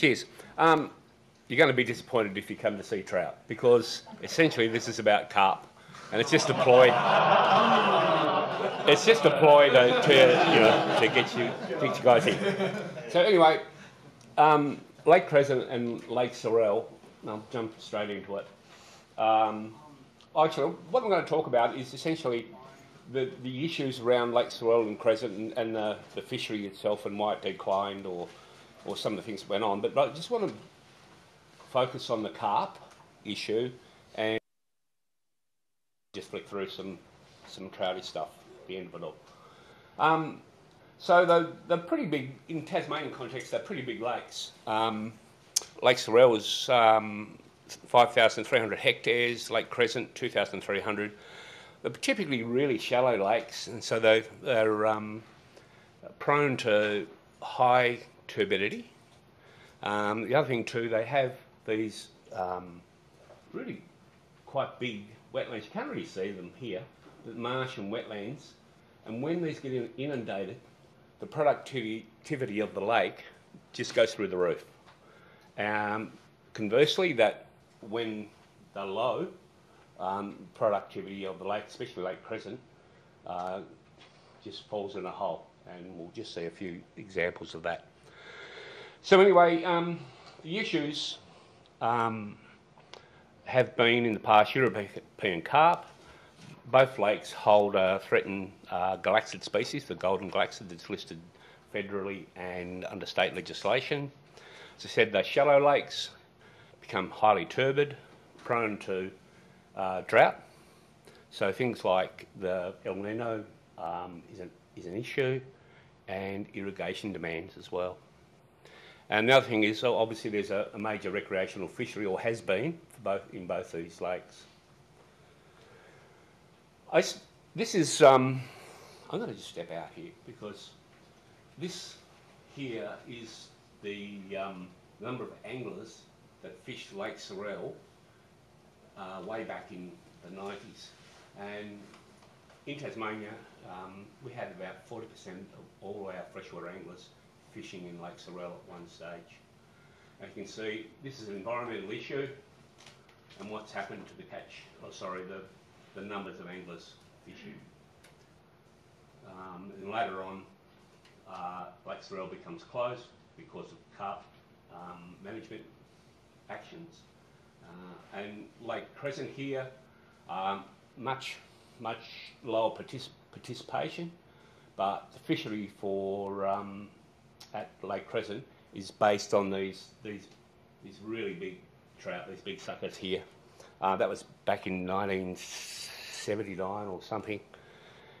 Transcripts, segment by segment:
Cheers. Um, you're going to be disappointed if you come to see trout because essentially this is about carp, and it's just a ploy. it's just a ploy to, to you know to get you get you guys in. So anyway, um, Lake Crescent and Lake Sorell. I'll jump straight into it. Um, actually, what I'm going to talk about is essentially the, the issues around Lake Sorell and Crescent and, and the, the fishery itself and why it declined or, or some of the things that went on. But I just want to focus on the carp issue and just flick through some some trouty stuff at the end of it all. Um, so the the pretty big in Tasmanian context, they're pretty big lakes. Um, Lake Sorell is um, 5,300 hectares. Lake Crescent 2,300. They're typically really shallow lakes, and so they they're um, prone to high turbidity. Um, the other thing too, they have these um, really quite big wetlands. You can't really see them here, the marsh and wetlands. And when these get inundated, the productivity of the lake just goes through the roof. Um, conversely, that when they're low, um, productivity of the lake, especially Lake Crescent, uh, just falls in a hole. And we'll just see a few examples of that. So anyway, um, the issues um, have been in the past European carp. Both lakes hold a threatened uh, galaxiid species, the golden galaxiid that's listed federally and under state legislation. As I said, they're shallow lakes, become highly turbid, prone to uh, drought. So things like the El Nino um, is, an, is an issue and irrigation demands as well. And the other thing is, so obviously, there's a, a, major recreational fishery, or has been, both in both these lakes. I, this is, um, I'm going to just step out here because this here is the um, number of anglers that fished Lake Sorell uh, way back in the 90s. And in Tasmania, um, we had about 40% of all our freshwater anglers fishing in Lake Sorell at one stage. You can see, this is an environmental issue and what's happened to the catch, oh sorry, the, the numbers of anglers fishing. Um, and later on, uh, Lake Sorell becomes closed because of carp um, management actions. Uh, and Lake Crescent here, um, much, much lower particip participation, but the fishery for um, at Lake Crescent is based on these these these really big trout, these big suckers here. Uh, that was back in 1979 or something,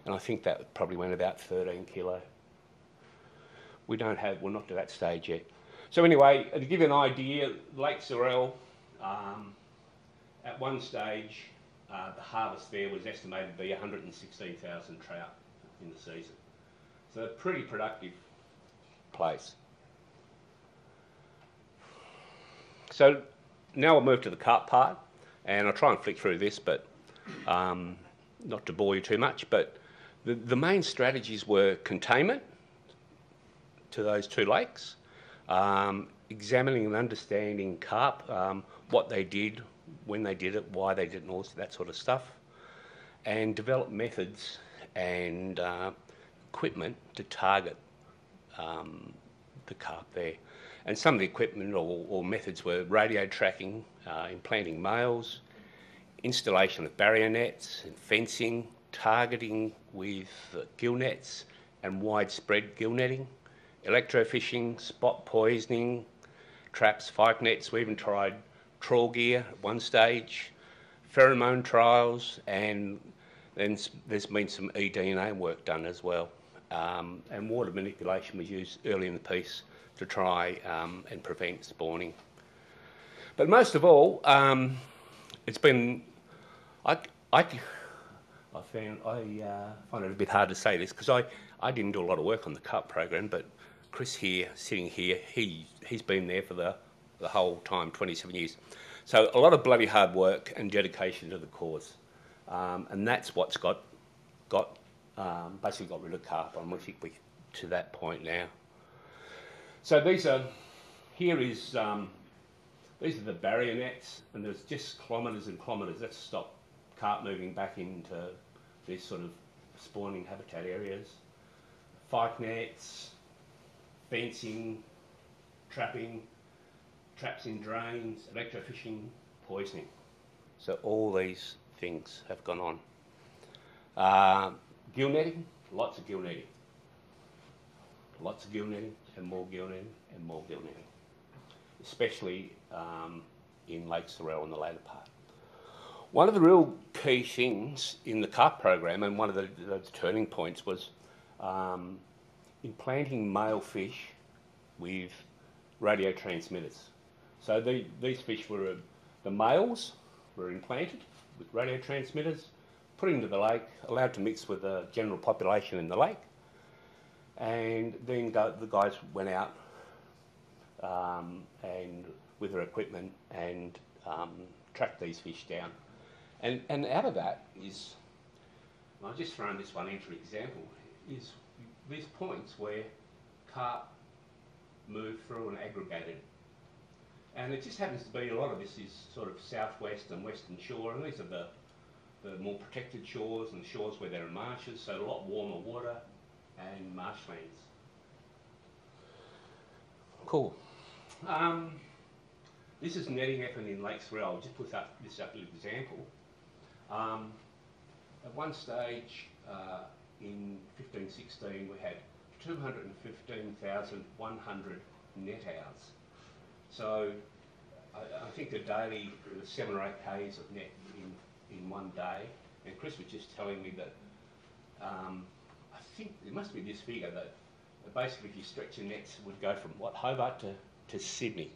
and I think that probably went about 13 kilo. We don't have, we're not to that stage yet. So anyway, to give you an idea, Lake Sorell, um, at one stage, uh, the harvest there was estimated to be 116,000 trout in the season. So pretty productive place. So now I'll move to the carp part, and I'll try and flick through this, but um, not to bore you too much. But the, the main strategies were containment to those two lakes, um, examining and understanding carp, um, what they did, when they did it, why they did it, all that sort of stuff, and develop methods and uh, equipment to target um, the carp there. And some of the equipment or, or methods were radio tracking, uh, implanting males, installation of barrier nets and fencing, targeting with uh, gill nets and widespread gill netting, electrofishing, spot poisoning, traps, fyke nets. We even tried trawl gear at one stage, pheromone trials, and then there's been some eDNA work done as well. Um, and water manipulation was used early in the piece to try um, and prevent spawning. But most of all, um, it's been, I, I, I found, I uh, find it a bit hard to say this because I, I didn't do a lot of work on the carp program, but Chris here, sitting here, he, he's been there for the, the whole time, 27 years. So a lot of bloody hard work and dedication to the cause. Um, and that's what's got, got um, basically got rid of carp, and we think we to that point now. So these are here is, um, these are the barrier nets, and there's just kilometres and kilometres. That stop carp moving back into these sort of spawning habitat areas. Fyke nets, fencing, trapping, traps in drains, electrofishing, poisoning. So all these things have gone on. Uh, gill netting, lots of gill netting. Lots of gill netting and more gill netting and more gill netting. Especially um, in Lake Sorell in the later part. One of the real key things in the carp program and one of the, the turning points was um, implanting male fish with radio transmitters. So the, these fish were, the males were implanted with radio transmitters, put into the lake, allowed to mix with the general population in the lake, and then go, the guys went out um, and with their equipment and um, tracked these fish down. And, and out of that is, I've just thrown this one into example, is these points where carp move through and aggregated. And it just happens to be a lot of this is sort of southwest and western shore, and these are the, the more protected shores and shores where there are marshes, so a lot warmer water and marshlands. Cool. Um, this is netting effort in Lake Sorell. I'll just put up this up as an example. Um, at one stage uh, in 1516 we had 215,100 net hours. So I, I, think the daily seven or eight k's of net in, in one day. And Chris was just telling me that um, I think it must be this figure that basically if you stretch your nets would go from what Hobart to, to Sydney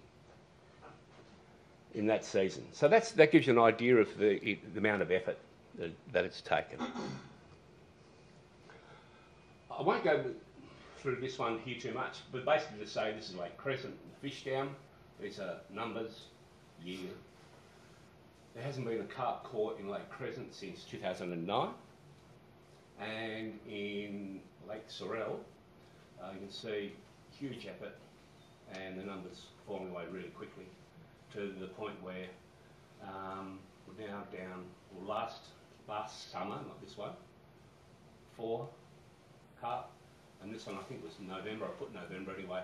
in that season. So that's, that gives you an idea of the, the amount of effort that, that it's taken. I won't go through this one here too much, but basically to say this is like Crescent fish down. These are numbers, year. There hasn't been a carp caught in Lake Crescent since 2009. And in Lake Sorell, uh, you can see huge effort and the numbers falling away really quickly to the point where um, we're now down, well, last, last summer, not this one, four carp, and this one I think was November, I put November anyway.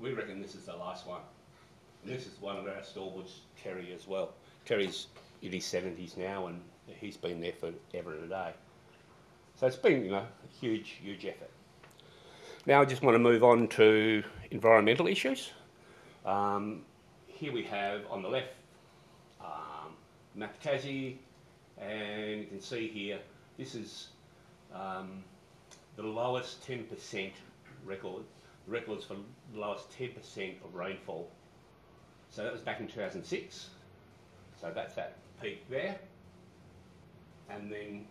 We reckon this is the last one. And this is one of our stalwarts, Terry, as well. Terry's in his 70s now and he's been there for ever and a day. So it's been, you know, a huge, huge effort. Now I just want to move on to environmental issues. Um, here we have on the left um, Tassie, and you can see here this is um, the lowest 10% record, records for the lowest 10% of rainfall. So that was back in 2006. So that's that peak there. And then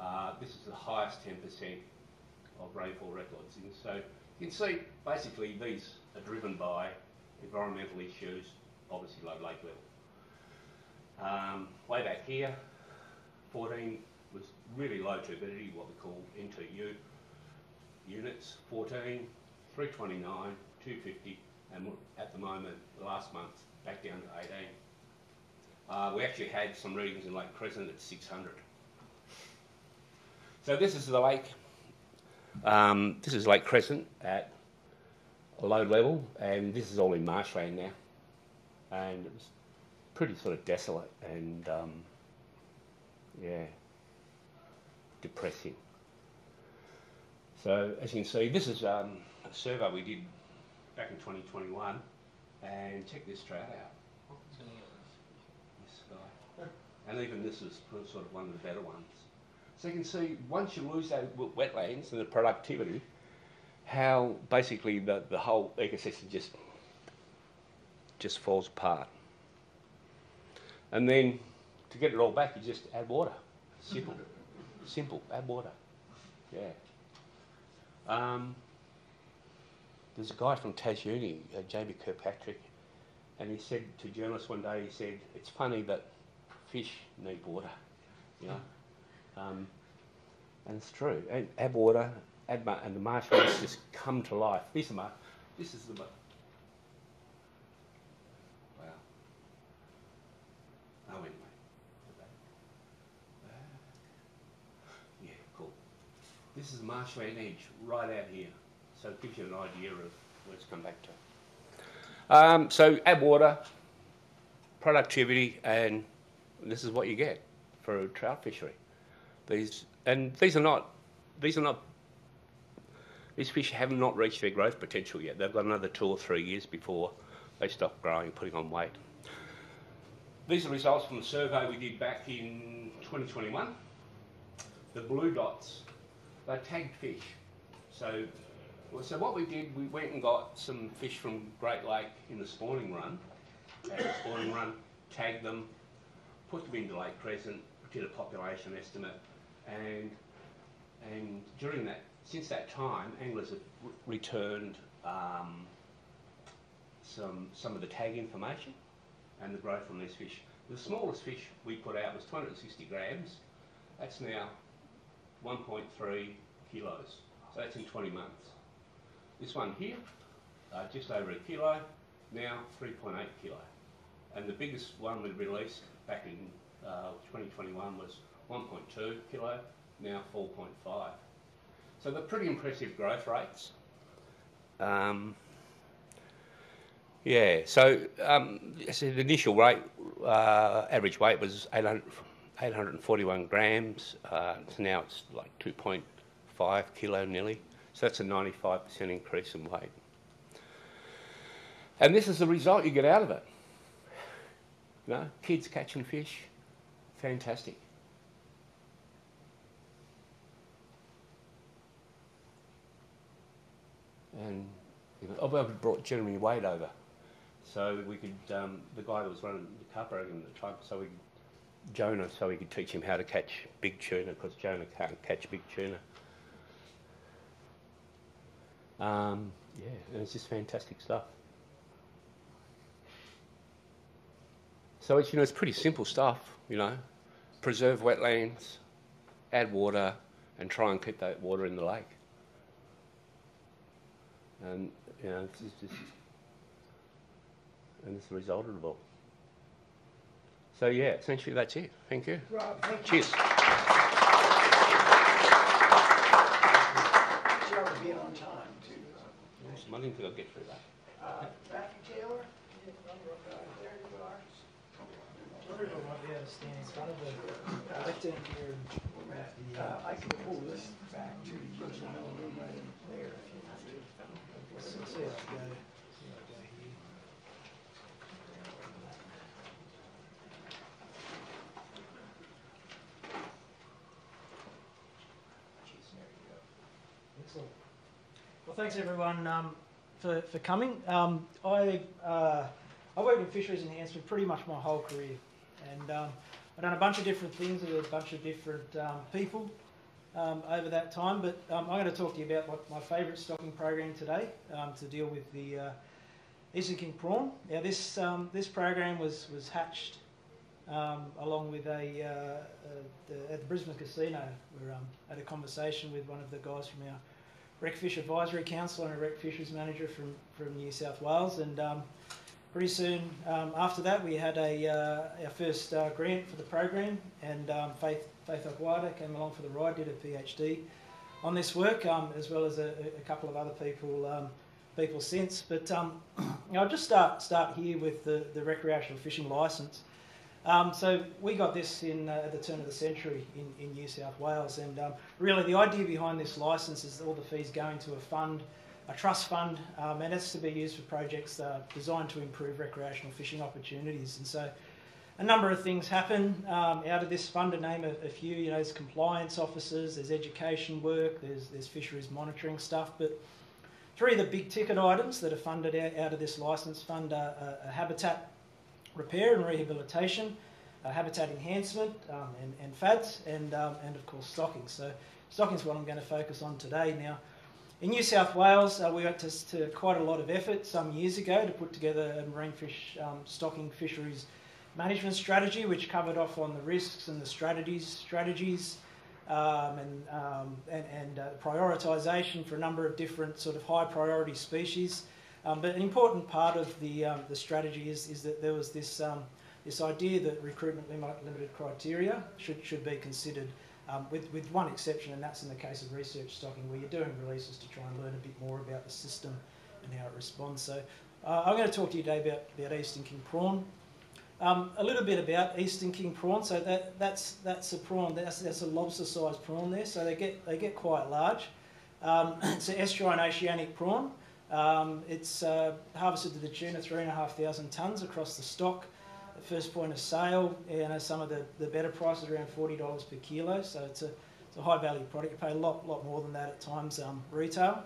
uh, this is the highest 10% of rainfall records. And so you can see basically these are driven by environmental issues, obviously low lake level. Um, way back here, 14 was really low turbidity, what we call NTU units, 14, 329, 250, and at the moment, last month, back down to 18. Uh, we actually had some readings in Lake Crescent at 600. So this is the lake. Um, this is Lake Crescent at a low level, and this is all in marshland now. And it was pretty sort of desolate and, um, yeah, depressing. So as you can see, this is um, a survey we did back in 2021, and check this trout out. This guy. And even this is sort of one of the better ones. So you can see once you lose those wetlands and the productivity, how basically the, the whole ecosystem just just falls apart. And then to get it all back, you just add water. Simple. Simple. Add water. Yeah. Um, there's a guy from TasUni, uh, Jamie Kirkpatrick, and he said to journalists one day, he said, it's funny that fish need water, you know. Um, and it's true. And add water, add mar- and the marshlands just come to life. This are mar- this is the mar- wow. Oh, anyway. Yeah, cool. This is marshland edge right out here, so it gives you an idea of where it's come back to. Um, so add water, productivity, and this is what you get for a trout fishery. These and these are not these are not these fish have not reached their growth potential yet. They've got another two or three years before they stop growing, putting on weight. These are results from the survey we did back in 2021. The blue dots, they're tagged fish. So, so what we did, we went and got some fish from Great Lake in the spawning run, the spawning run, tagged them, put them into Lake Crescent, did a population estimate, and and during that since that time, anglers have re returned um, some, some of the tag information and the growth on these fish. The smallest fish we put out was 260 grams. That's now 1.3 kilos. So that's in 20 months. This one here, uh, just over a kilo, now 3.8 kilo. And the biggest one we released back in uh, 2021 was 1.2 kilo, now 4.5. So they're pretty impressive growth rates. Um, yeah, so, um, the initial rate, uh, average weight was 800, 841 grams. Uh, so now it's like 2.5 kilo nearly. So that's a 95% increase in weight. And this is the result you get out of it. Know, kids catching fish, fantastic. and you know, I've brought Jeremy Wade over, so we could um, the guy that was running the carp program at the time, so we Jonah, so we could teach him how to catch big tuna because Jonah can't catch big tuna. Um, yeah, and it's just fantastic stuff. So it's you know it's pretty simple stuff, you know, preserve wetlands, add water, and try and keep that water in the lake. And, you know, it's just, and it's the result of all. So, yeah, essentially that's it. Thank you. Rob, thank you. Cheers. Sure to being on time, too. Awesome. I didn't think I'd get through that. Uh, Matthew Taylor? There you are. Everyone might be able to stand in front of the here Uh, I can pull this back to there's another room right in there if you want to. see see how it go. See how it. Excellent. Well, thanks everyone um, for, for coming. Um, I, uh, I worked in fisheries enhancement pretty much my whole career. And um, I've done a bunch of different things with a bunch of different um, people um, over that time. But um, I'm going to talk to you about my, favourite stocking program today um, to deal with the uh, Eastern King prawn. Now, this, um, this program was, was hatched along with a, uh, the, at the Brisbane Casino. We had a conversation with one of the guys from our Recfish Advisory Council and a Rec Fisheries Manager from, from New South Wales. And pretty soon um, after that, we had a, uh, our first uh, grant for the program, and um, Faith, Faith Ochwada came along for the ride, did a PhD on this work, um, as well as a, a, couple of other people um, people since. But um, I'll just start start here with the, the recreational fishing licence. Um, so we got this in uh, at the turn of the century in, in New South Wales, and really the idea behind this licence is all the fees going to a fund a trust fund, um, and it's to be used for projects uh, designed to improve recreational fishing opportunities. And so, a number of things happen um, out of this fund. To name a, a, few, you know, there's compliance officers, there's education work, there's there's fisheries monitoring stuff. But three of the big ticket items that are funded out, out of this license fund are uh, habitat repair and rehabilitation, habitat enhancement, um, and, and FADS, and um, and of course stocking. So stocking is what I'm going to focus on today. Now. In New South Wales, uh, we went to, to, quite a lot of effort some years ago to put together a marine fish um, stocking fisheries management strategy, which covered off on the risks and the strategies, strategies um, and, um, and, and uh, prioritisation for a number of different sort of high priority species. Um, but an important part of the, um, the strategy is, is that there was this, um, this idea that recruitment limited criteria should, should be considered um, with, with one exception, and that's in the case of research stocking, where you're doing releases to try and learn a bit more about the system and how it responds. So uh, I'm going to talk to you today about, about Eastern King prawn. Um, a little bit about Eastern King prawn. So that, that's that's a prawn. That's, that's a lobster-sized prawn there. So they get they get quite large. Um, it's an estuarine oceanic prawn. Um, it's uh, harvested to the tune of three and a half thousand tonnes across the stock. At first point of sale, you know, some of the, the better prices around forty dollars per kilo. So it's a it's a high value product. You pay a lot lot more than that at times um, retail.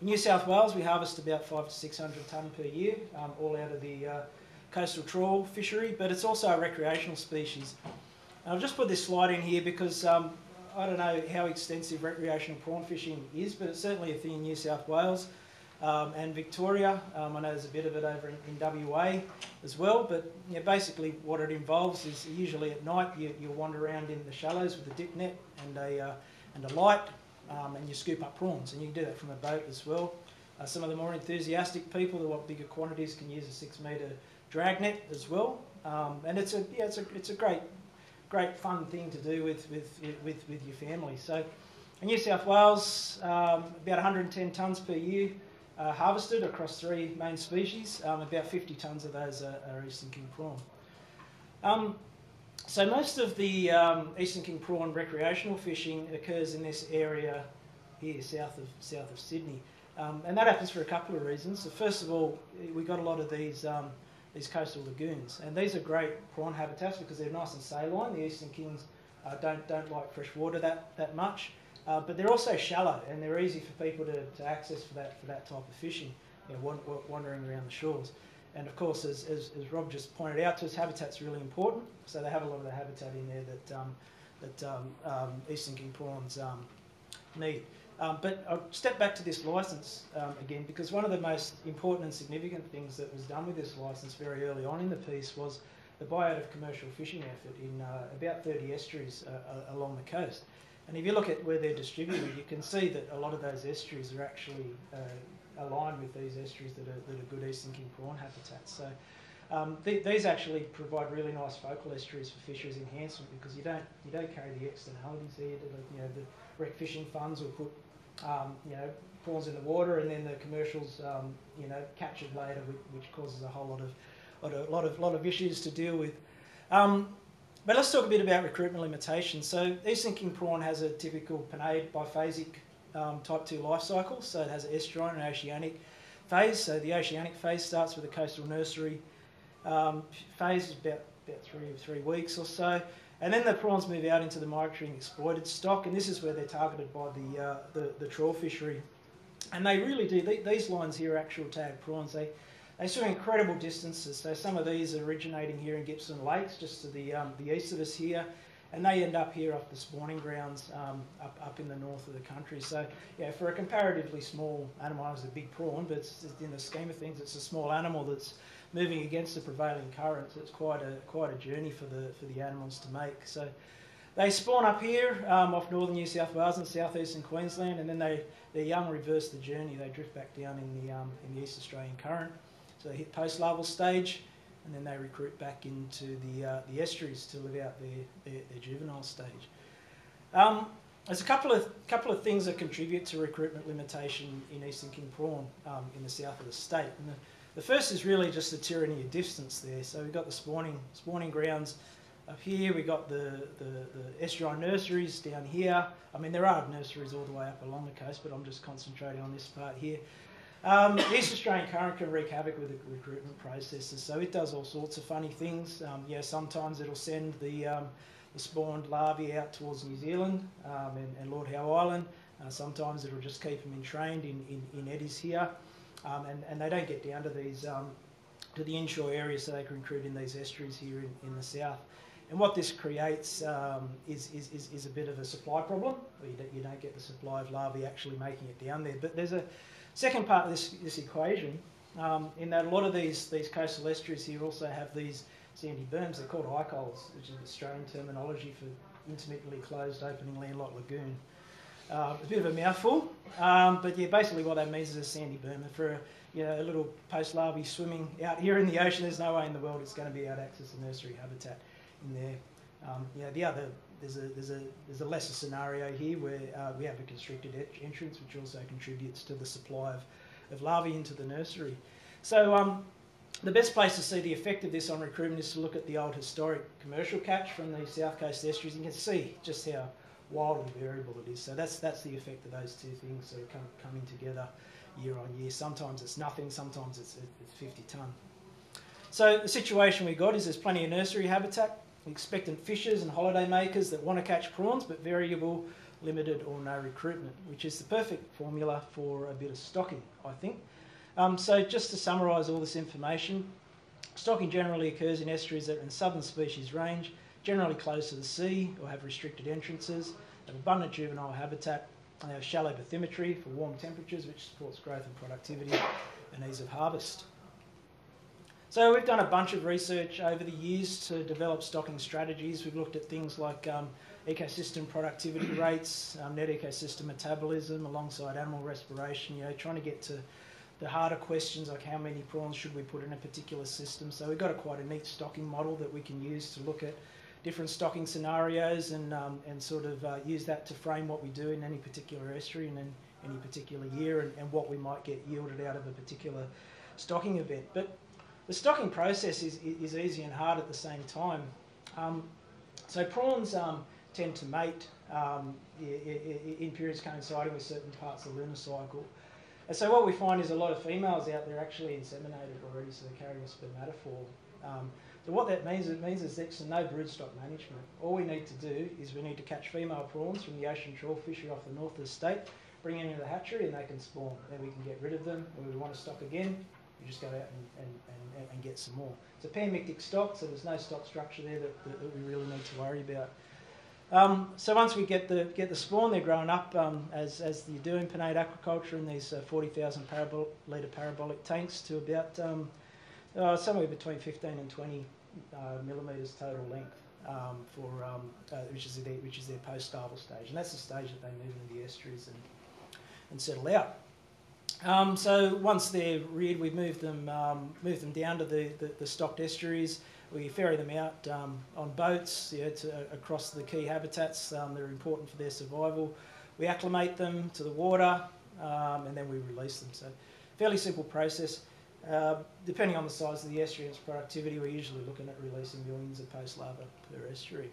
In New South Wales, we harvest about five to six hundred tonne per year, um, all out of the uh, coastal trawl fishery, but it's also a recreational species. And I've just put this slide in here because um, I don't know how extensive recreational prawn fishing is, but it's certainly a thing in New South Wales um, and Victoria. Um, I know there's a bit of it over in, in WA as well, but basically what it involves is usually at night you, you wander around in the shallows with a dip net and a, uh, and a light um, and you scoop up prawns, and you can do that from a boat as well. Uh, some of the more enthusiastic people that want bigger quantities can use a six metre dragnet as well. Um, and it's a yeah, it's a it's a great great fun thing to do with with with, with your family. So, in New South Wales, um, about 110 tonnes per year uh, harvested across three main species. Um, about 50 tonnes of those are, are Eastern King prawn. Um, so most of the um, Eastern King prawn recreational fishing occurs in this area here, south of south of Sydney, um, and that happens for a couple of reasons. So first of all, we've got a lot of these um, these coastal lagoons. And these are great prawn habitats because they're nice and saline. The eastern kings uh, don't, don't like fresh water that, that much. Uh, but they're also shallow and they're easy for people to, to access for that, for that type of fishing, you know, wandering around the shores. And of course, as, as, as, Rob just pointed out to us, habitat's really important. So they have a lot of the habitat in there that, um, that um, um, eastern king prawns um, need. Um, but I'll step back to this licence um, again because one of the most important and significant things that was done with this licence very early on in the piece was the buyout of commercial fishing effort in uh, about 30 estuaries uh, uh, along the coast. And if you look at where they're distributed, you can see that a lot of those estuaries are actually uh, aligned with these estuaries that are, that are good eastern king prawn habitats. So um, th these actually provide really nice focal estuaries for fisheries enhancement because you don't you don't carry the externalities there. you know, the rec fishing funds will put um, you know, prawns in the water, and then the commercials, um, you know, captured later, which causes a whole lot of, of, lot of, lot of issues to deal with. Um, but let's talk a bit about recruitment limitations. So Eastern King prawn has a typical penaeid biphasic um, type 2 life cycle. So it has an estuarine and oceanic phase. So the oceanic phase starts with a coastal nursery um, phase, is about, about three, three weeks or so. And then the prawns move out into the migratory and exploited stock, and this is where they're targeted by the, uh, the, the, trawl fishery. And they really do, these lines here are actual tag prawns. They, they swim incredible distances. So some of these are originating here in Gippsland Lakes, just to the, um, the east of us here, and they end up here off the spawning grounds um, up, up in the north of the country. So yeah, for a comparatively small animal, it's a big prawn, but in the scheme of things, it's a small animal that's moving against the prevailing currents. It's quite a quite a journey for the for the animals to make. So they spawn up here um, off northern New South Wales and southeastern Queensland, and then they their young reverse the journey. They drift back down in the um, in the East Australian current. So they hit post larval stage, and then they recruit back into the uh, the estuaries to live out their their, their juvenile stage. Um, there's a couple of couple of things that contribute to recruitment limitation in eastern king prawn um, in the south of the state. And the, the first is really just the tyranny of distance there. So we've got the spawning spawning grounds up here. We've got the, the, the estuarine nurseries down here. I mean, there are nurseries all the way up along the coast, but I'm just concentrating on this part here. Um, East Australian current can wreak havoc with the recruitment processes, so it does all sorts of funny things. Um, yeah, sometimes it'll send the, um, the spawned larvae out towards New Zealand um, and, and, Lord Howe Island. Uh, sometimes it'll just keep them entrained in, in, in eddies here um, and, and they don't get down to these um, to the inshore areas so they can recruit in these estuaries here in, in the south. And what this creates um, is, is, is, is, a bit of a supply problem. You don't, you don't, get the supply of larvae actually making it down there. But there's a second part of this, this equation um, in that a lot of these, these coastal estuaries here also have these sandy berms. They're called ICOLLs, which is Australian terminology for intermittently closed opening landlocked lagoon. Uh, a bit of a mouthful, um, but yeah, basically what that means is a sandy berm. And For a, you know, a little post larvae swimming out here in the ocean, there's no way in the world it's going to be able to access the nursery habitat in there. Um, the other there's a there's a there's a lesser scenario here where uh, we have a constricted et- entrance, which also contributes to the supply of, of larvae into the nursery. So um, the best place to see the effect of this on recruitment is to look at the old historic commercial catch from the south coast estuaries. You can see just how wildly variable it is. So that's that's the effect of those two things sort of come, coming together year on year. Sometimes it's nothing, sometimes it's, it's 50 tonne. So the situation we got is there's plenty of nursery habitat, expectant fishers and holiday makers that want to catch prawns, but variable, limited or no recruitment, which is the perfect formula for a bit of stocking, I think. Um, so just to summarise all this information, stocking generally occurs in estuaries that are in southern species range, generally close to the sea or have restricted entrances, have abundant juvenile habitat, they have shallow bathymetry for warm temperatures, which supports growth and productivity and ease of harvest. So we've done a bunch of research over the years to develop stocking strategies. We've looked at things like um, ecosystem productivity rates, um, net ecosystem metabolism, alongside animal respiration. You know, trying to get to the harder questions like how many prawns should we put in a particular system. So we've got a quite a neat stocking model that we can use to look at different stocking scenarios and um, and sort of uh, use that to frame what we do in any particular estuary and in any particular year and, and what we might get yielded out of a particular stocking event. But the stocking process is, is easy and hard at the same time. Um, so prawns um, tend to mate um, in periods coinciding with certain parts of the lunar cycle. And so what we find is a lot of females out there actually inseminated already, so they're carrying a spermatophore. Um, so what that means, it means there's next to no broodstock management. All we need to do is we need to catch female prawns from the ocean trawl fishery off the north of the state, bring them into the hatchery and they can spawn. Then we can get rid of them. When we want to stock again, we just go out and, and, and, and get some more. It's a panmictic stock, so there's no stock structure there that, that, that we really need to worry about. Um, so once we get the get the spawn, they're growing up um, as, as you do in penaeid aquaculture in these uh, 40,000 parabol- litre parabolic tanks to about um, uh, somewhere between 15 and 20 uh, millimetres total length um, for um, uh, which is their which is their post larval stage, and that's the stage that they move into the estuaries and and settle out. Um, so once they're reared, we move them um, move them down to the, the, the, stocked estuaries. We ferry them out um, on boats you know, to, across the key habitats um, that are important for their survival. We acclimate them to the water, um, and then we release them. So fairly simple process. Uh, depending on the size of the estuary and its productivity, we're usually looking at releasing millions of post larvae per estuary.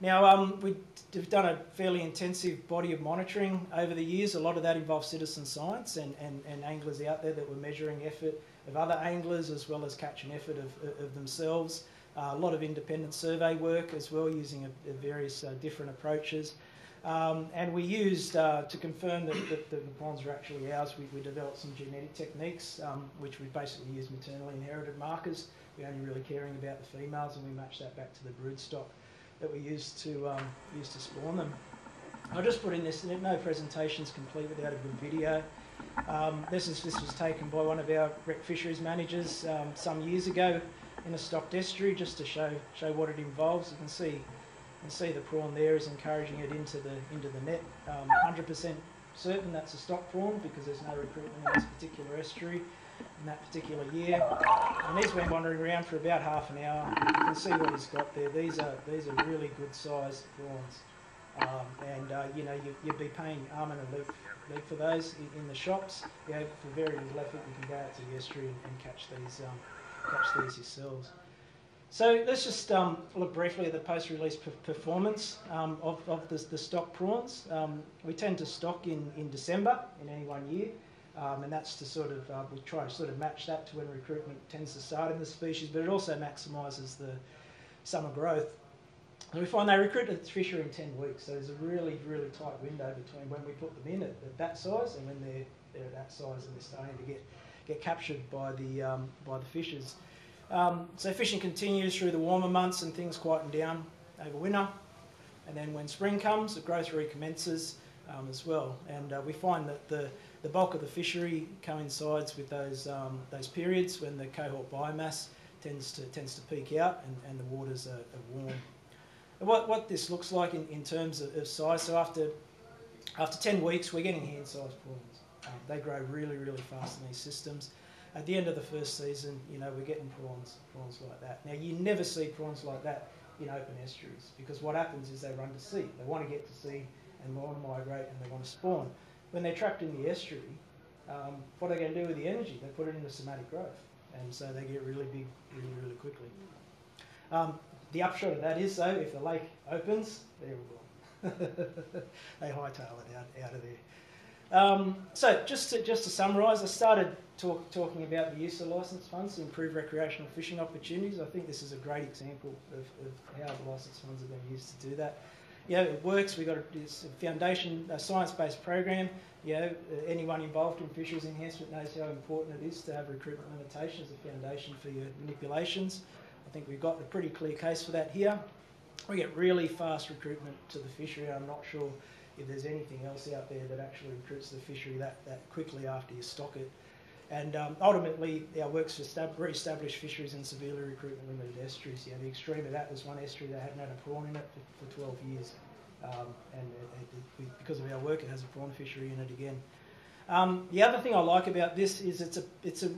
Now, um, we've done a fairly intensive body of monitoring over the years. A lot of that involves citizen science and, and, and anglers out there that were measuring effort of other anglers as well as catch and effort of, of themselves. Uh, a lot of independent survey work as well using a, a various uh, different approaches. Um, and we used, uh, to confirm that, that, the ponds are actually ours, we, we developed some genetic techniques, um, which we basically use maternally inherited markers. We're only really caring about the females, and we match that back to the brood stock that we used to, um, used to spawn them. I'll just put in this, no presentation's complete without a good video. Um, this, is, this was taken by one of our rec fisheries managers um, some years ago in a stocked estuary just to show, show what it involves. You can see can see the prawn there is encouraging it into the into the net. 100% um, certain that's a stock prawn because there's no recruitment in this particular estuary in that particular year. And he's been wandering around for about half an hour. You can see what he's got there. These are these are really good sized prawns. Um, and uh, you know you, would be paying arm and a leg, leg for those in, in, the shops. You know, for very little effort, you can go out to the estuary and, and catch these um, catch these yourselves. So let's just um, look briefly at the post-release performance um, of, of the, the, stock prawns. Um, we tend to stock in, in December in any one year, um, and that's to sort of, uh, we try to sort of match that to when recruitment tends to start in the species, but it also maximises the summer growth. And we find they recruit a fisher in 10 weeks, so there's a really, really tight window between when we put them in at, at that size and when they're, they're at that size and they're starting to get, get captured by the, um, by the fishers. Um, so fishing continues through the warmer months and things quieten down over winter. And then when spring comes, the growth recommences um, as well. And uh, we find that the, the bulk of the fishery coincides with those, um, those periods when the cohort biomass tends to, tends to peak out and, and the waters are, are warm. And what, what this looks like in, in terms of, of size, so after, after 10 weeks, we're getting hand-sized prawns. Um, they grow really, really fast in these systems at the end of the first season, you know, we're getting prawns, prawns like that. Now, you never see prawns like that in open estuaries because what happens is they run to sea. They want to get to sea and they want to migrate and they want to spawn. When they're trapped in the estuary, um, what are they going to do with the energy? They put it into somatic growth, and so they get really big really, really quickly. Um, the upshot of that is, though, if the lake opens, they're all gone. they hightail it out, out of there. Um, so, just to, just to summarise, I started talk, talking about the use of licence funds to improve recreational fishing opportunities. I think this is a great example of, of how the licence funds are being used to do that. Yeah, it works. We've got a, foundation, a science-based program. You uh, know, anyone involved in fisheries enhancement knows how important it is to have recruitment limitations as a foundation for your manipulations. I think we've got a pretty clear case for that here. We get really fast recruitment to the fishery. I'm not sure if there's anything else out there that actually recruits the fishery that, that quickly after you stock it. And um, ultimately, our work's to re-establish fisheries in severely recruitment limited estuaries. Yeah, the extreme of that was one estuary that hadn't had a prawn in it for, for 12 years. Um, and it, it, because of our work, it has a prawn fishery in it again. Um, the other thing I like about this is it's a, it's a,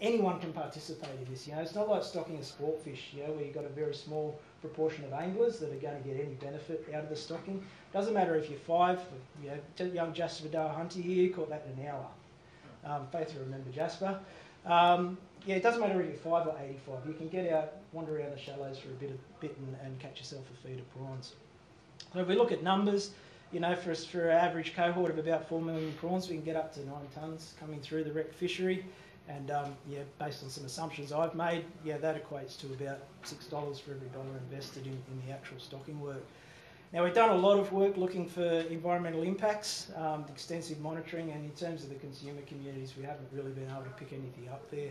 anyone can participate in this. You know, it's not like stocking a sport fish. You know, where you've got a very small proportion of anglers that are going to get any benefit out of the stocking. Doesn't matter if you're five. You know, young Jasper Dale Hunter here caught that in an hour. Um, Faith, you remember Jasper. Um, yeah, it doesn't matter if you're five or 85. You can get out, wander around the shallows for a bit, of, bit and, and catch yourself a feed of prawns. So if we look at numbers, you know, for, for an average cohort of about 4 million prawns, we can get up to 9 tonnes coming through the rec fishery. And um, yeah, based on some assumptions I've made, yeah, that equates to about $6 for every dollar invested in, in the actual stocking work. Now, we've done a lot of work looking for environmental impacts, um, extensive monitoring, and in terms of the consumer communities, we haven't really been able to pick anything up there.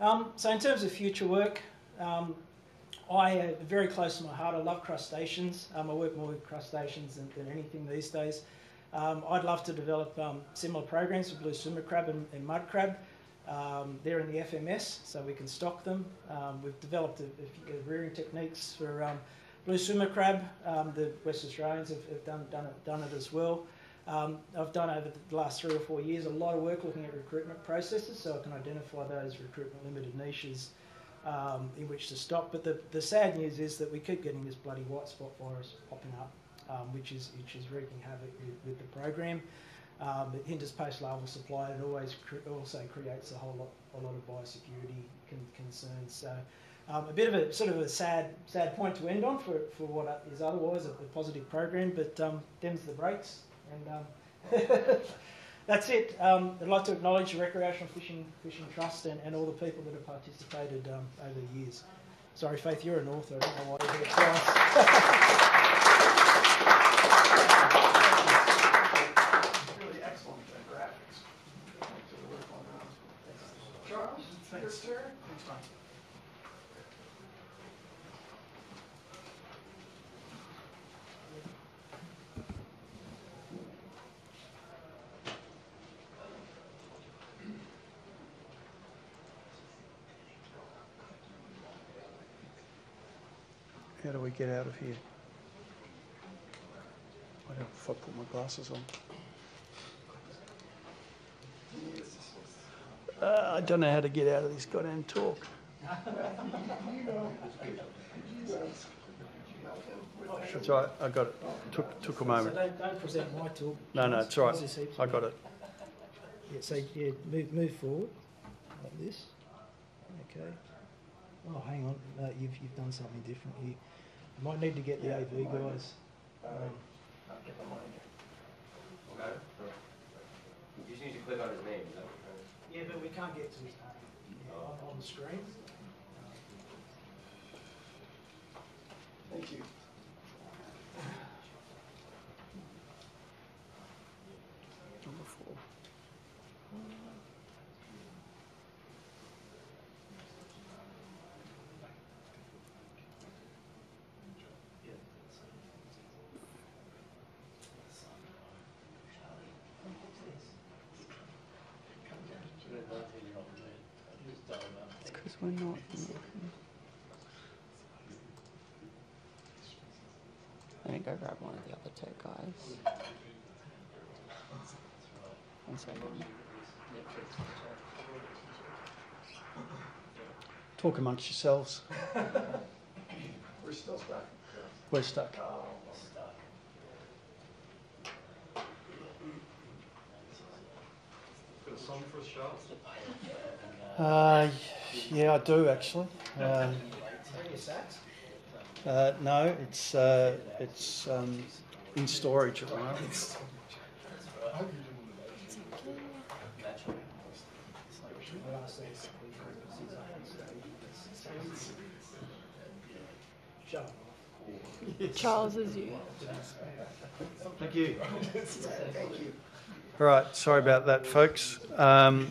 Um, so, in terms of future work, um, I am very close to my heart. I love crustaceans. Um, I work more with crustaceans than, than anything these days. Um, I'd love to develop um, similar programs for blue swimmer crab and, and mud crab. they're in the FMS, so we can stock them. we've developed a, a, a rearing techniques for Blue swimmer crab, um, the West Australians have, have done, done, it, done it as well. Um, I've done over the last three or four years a lot of work looking at recruitment processes so I can identify those recruitment limited niches um, in which to stock. But the, the sad news is that we keep getting this bloody white spot virus popping up, um, which is which is wreaking havoc with, with the program. Um, it hinders post-larval supply and always also creates a whole lot, a lot of biosecurity con- concerns. So um, a bit of a sort of a sad, sad point to end on for, for what is otherwise a, a positive program, but um, them's the breaks, and um, that's it. Um, I'd like to acknowledge the Recreational Fishing Fishing Trust and, and all the people that have participated um, over the years. Sorry, Faith, you're an author. I don't know why you're here twice. Charles, your turn. How do we get out of here? I don't know if I put my glasses on. Uh, I don't know how to get out of this goddamn talk. That's right. I got it. Took took a So moment. don't, don't present my talk. No, no, it's all right. I got it. Yeah, so yeah, move move forward like this. Okay. Oh, hang you've you've done something different here. You might need to get the AV guys. Um, You just need to click on his name. Is that what you're yeah, but we can't get to his name yeah, on, on the screen. Thank you. Number four. Because we're not. I think I grabbed one of the other two guys. One second. Talk amongst yourselves. We're still stuck. We're stuck. Oh, Got a song for us, Charles? Uh, yeah, I do actually. Um, uh, no, it's uh, it's um, in storage at the moment. Shut up. Charles is you. Thank you. All right, sorry about that, folks. Um,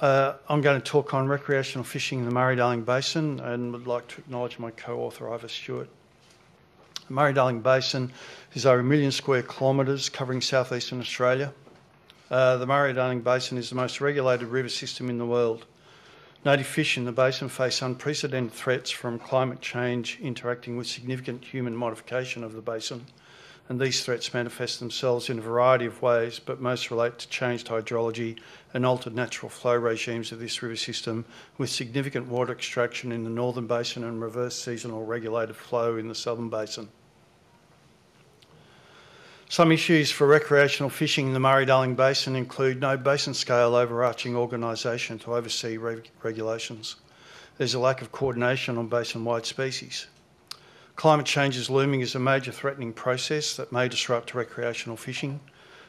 uh, I'm going to talk on recreational fishing in the Murray-Darling Basin and would like to acknowledge my co-author, Ivor Stuart. The Murray-Darling Basin is over a million square kilometres covering southeastern Australia. Uh, the Murray-Darling Basin is the most regulated river system in the world. Native fish in the basin face unprecedented threats from climate change interacting with significant human modification of the basin and these threats manifest themselves in a variety of ways, but most relate to changed hydrology and altered natural flow regimes of this river system, with significant water extraction in the northern basin and reverse seasonal regulated flow in the southern basin. Some issues for recreational fishing in the Murray-Darling Basin include no basin-scale overarching organisation to oversee reg- regulations. There's a lack of coordination on basin-wide species. Climate change is looming as a major threatening process that may disrupt recreational fishing,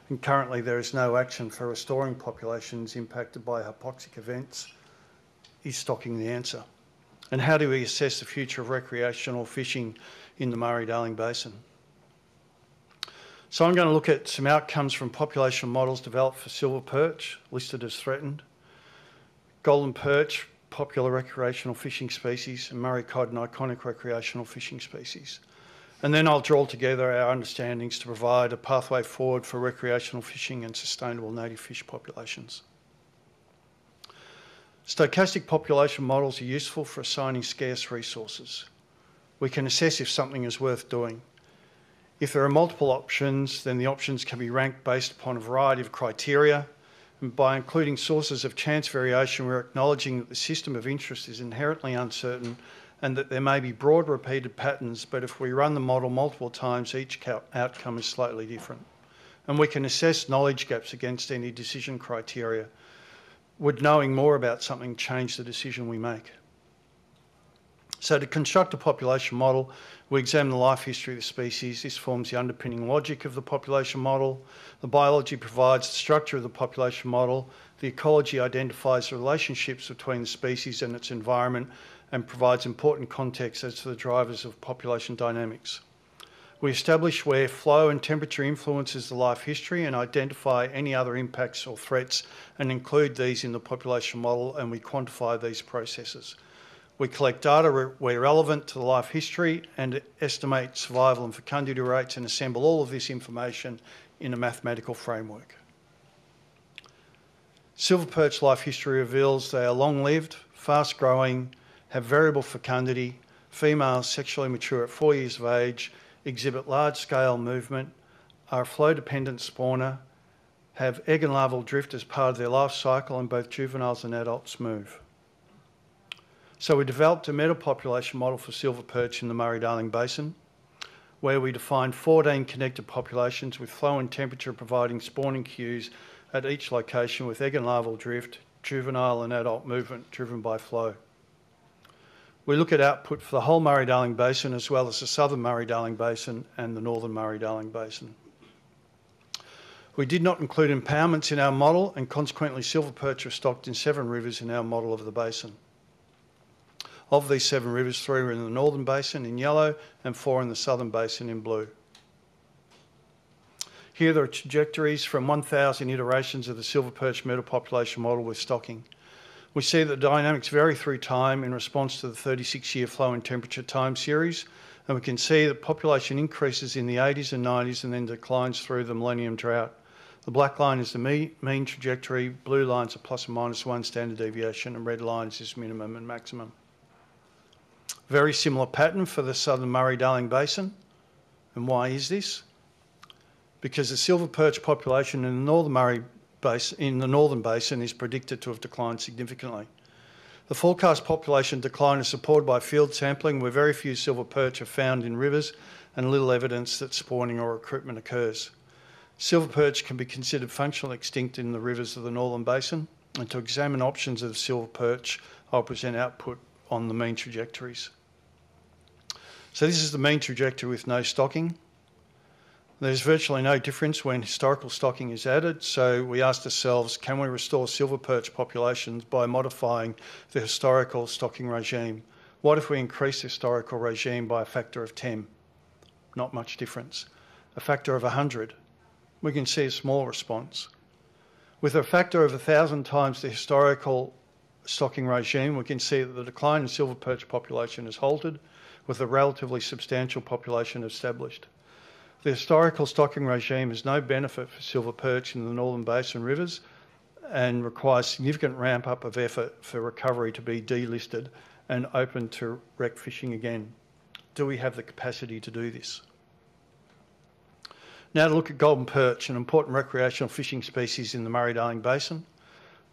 and currently there is no action for restoring populations impacted by hypoxic events. Is stocking the answer? And how do we assess the future of recreational fishing in the Murray-Darling Basin? So I'm going to look at some outcomes from population models developed for silver perch, listed as threatened, golden perch, popular recreational fishing species, and Murray cod, an iconic recreational fishing species. And then I'll draw together our understandings to provide a pathway forward for recreational fishing and sustainable native fish populations. Stochastic population models are useful for assigning scarce resources. We can assess if something is worth doing. If there are multiple options, then the options can be ranked based upon a variety of criteria, and by including sources of chance variation, we're acknowledging that the system of interest is inherently uncertain and that there may be broad repeated patterns, but if we run the model multiple times, each outcome is slightly different. And we can assess knowledge gaps against any decision criteria. Would knowing more about something change the decision we make? So to construct a population model, we examine the life history of the species. This forms the underpinning logic of the population model. The biology provides the structure of the population model. The ecology identifies the relationships between the species and its environment and provides important context as to the drivers of population dynamics. We establish where flow and temperature influences the life history and identify any other impacts or threats and include these in the population model and we quantify these processes. We collect data where relevant to the life history and estimate survival and fecundity rates and assemble all of this information in a mathematical framework. Silver perch life history reveals they are long-lived, fast-growing, have variable fecundity, females sexually mature at four years of age, exhibit large-scale movement, are a flow-dependent spawner, have egg and larval drift as part of their life cycle, and both juveniles and adults move. So we developed a metapopulation model for silver perch in the Murray-Darling Basin, where we defined 14 connected populations with flow and temperature providing spawning cues at each location with egg and larval drift, juvenile and adult movement driven by flow. We look at output for the whole Murray-Darling Basin as well as the southern Murray-Darling Basin and the northern Murray-Darling Basin. We did not include impoundments in our model and consequently silver perch are stocked in seven rivers in our model of the basin. Of these seven rivers, three are in the northern basin in yellow and four in the southern basin in blue. Here there are trajectories from 1,000 iterations of the silver perch metapopulation model with stocking. We see that dynamics vary through time in response to the 36-year flow and temperature time series, and we can see that population increases in the 80s and 90s and then declines through the millennium drought. The black line is the mean trajectory, blue lines are plus or minus one standard deviation, and red lines is minimum and maximum. Very similar pattern for the southern Murray-Darling Basin. And why is this? Because the silver perch population in the northern Murray Basin, in the northern basin is predicted to have declined significantly. The forecast population decline is supported by field sampling where very few silver perch are found in rivers and little evidence that spawning or recruitment occurs. Silver perch can be considered functionally extinct in the rivers of the Northern Basin and to examine options of silver perch I'll present output on the mean trajectories. So this is the mean trajectory with no stocking. There's virtually no difference when historical stocking is added, so we asked ourselves, can we restore silver perch populations by modifying the historical stocking regime? What if we increase the historical regime by a factor of 10? Not much difference. A factor of 100, we can see a small response. With a factor of 1,000 times the historical stocking regime, we can see that the decline in silver perch population is halted, with a relatively substantial population established. The historical stocking regime has no benefit for silver perch in the Northern Basin rivers and requires significant ramp up of effort for recovery to be delisted and open to rec fishing again. Do we have the capacity to do this? Now to look at golden perch, an important recreational fishing species in the Murray-Darling Basin.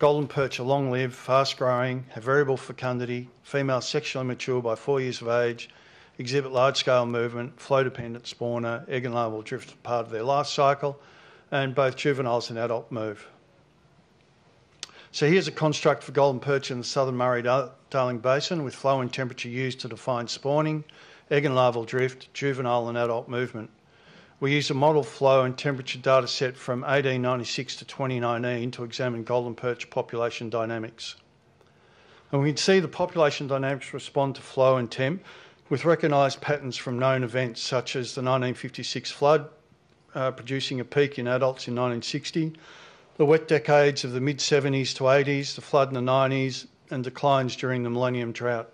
Golden perch are long-lived, fast-growing, have variable fecundity, females sexually mature by four years of age, exhibit large-scale movement, flow-dependent spawner, egg and larval drift part of their life cycle, and both juveniles and adult move. So here's a construct for golden perch in the southern Murray-Darling Basin with flow and temperature used to define spawning, egg and larval drift, juvenile and adult movement. We used a model flow and temperature data set from 1896 to 2019 to examine golden perch population dynamics. And we can see the population dynamics respond to flow and temp with recognised patterns from known events such as the 1956 flood, uh, producing a peak in adults in 1960, the wet decades of the mid 70s to 80s, the flood in the 90s, and declines during the millennium drought.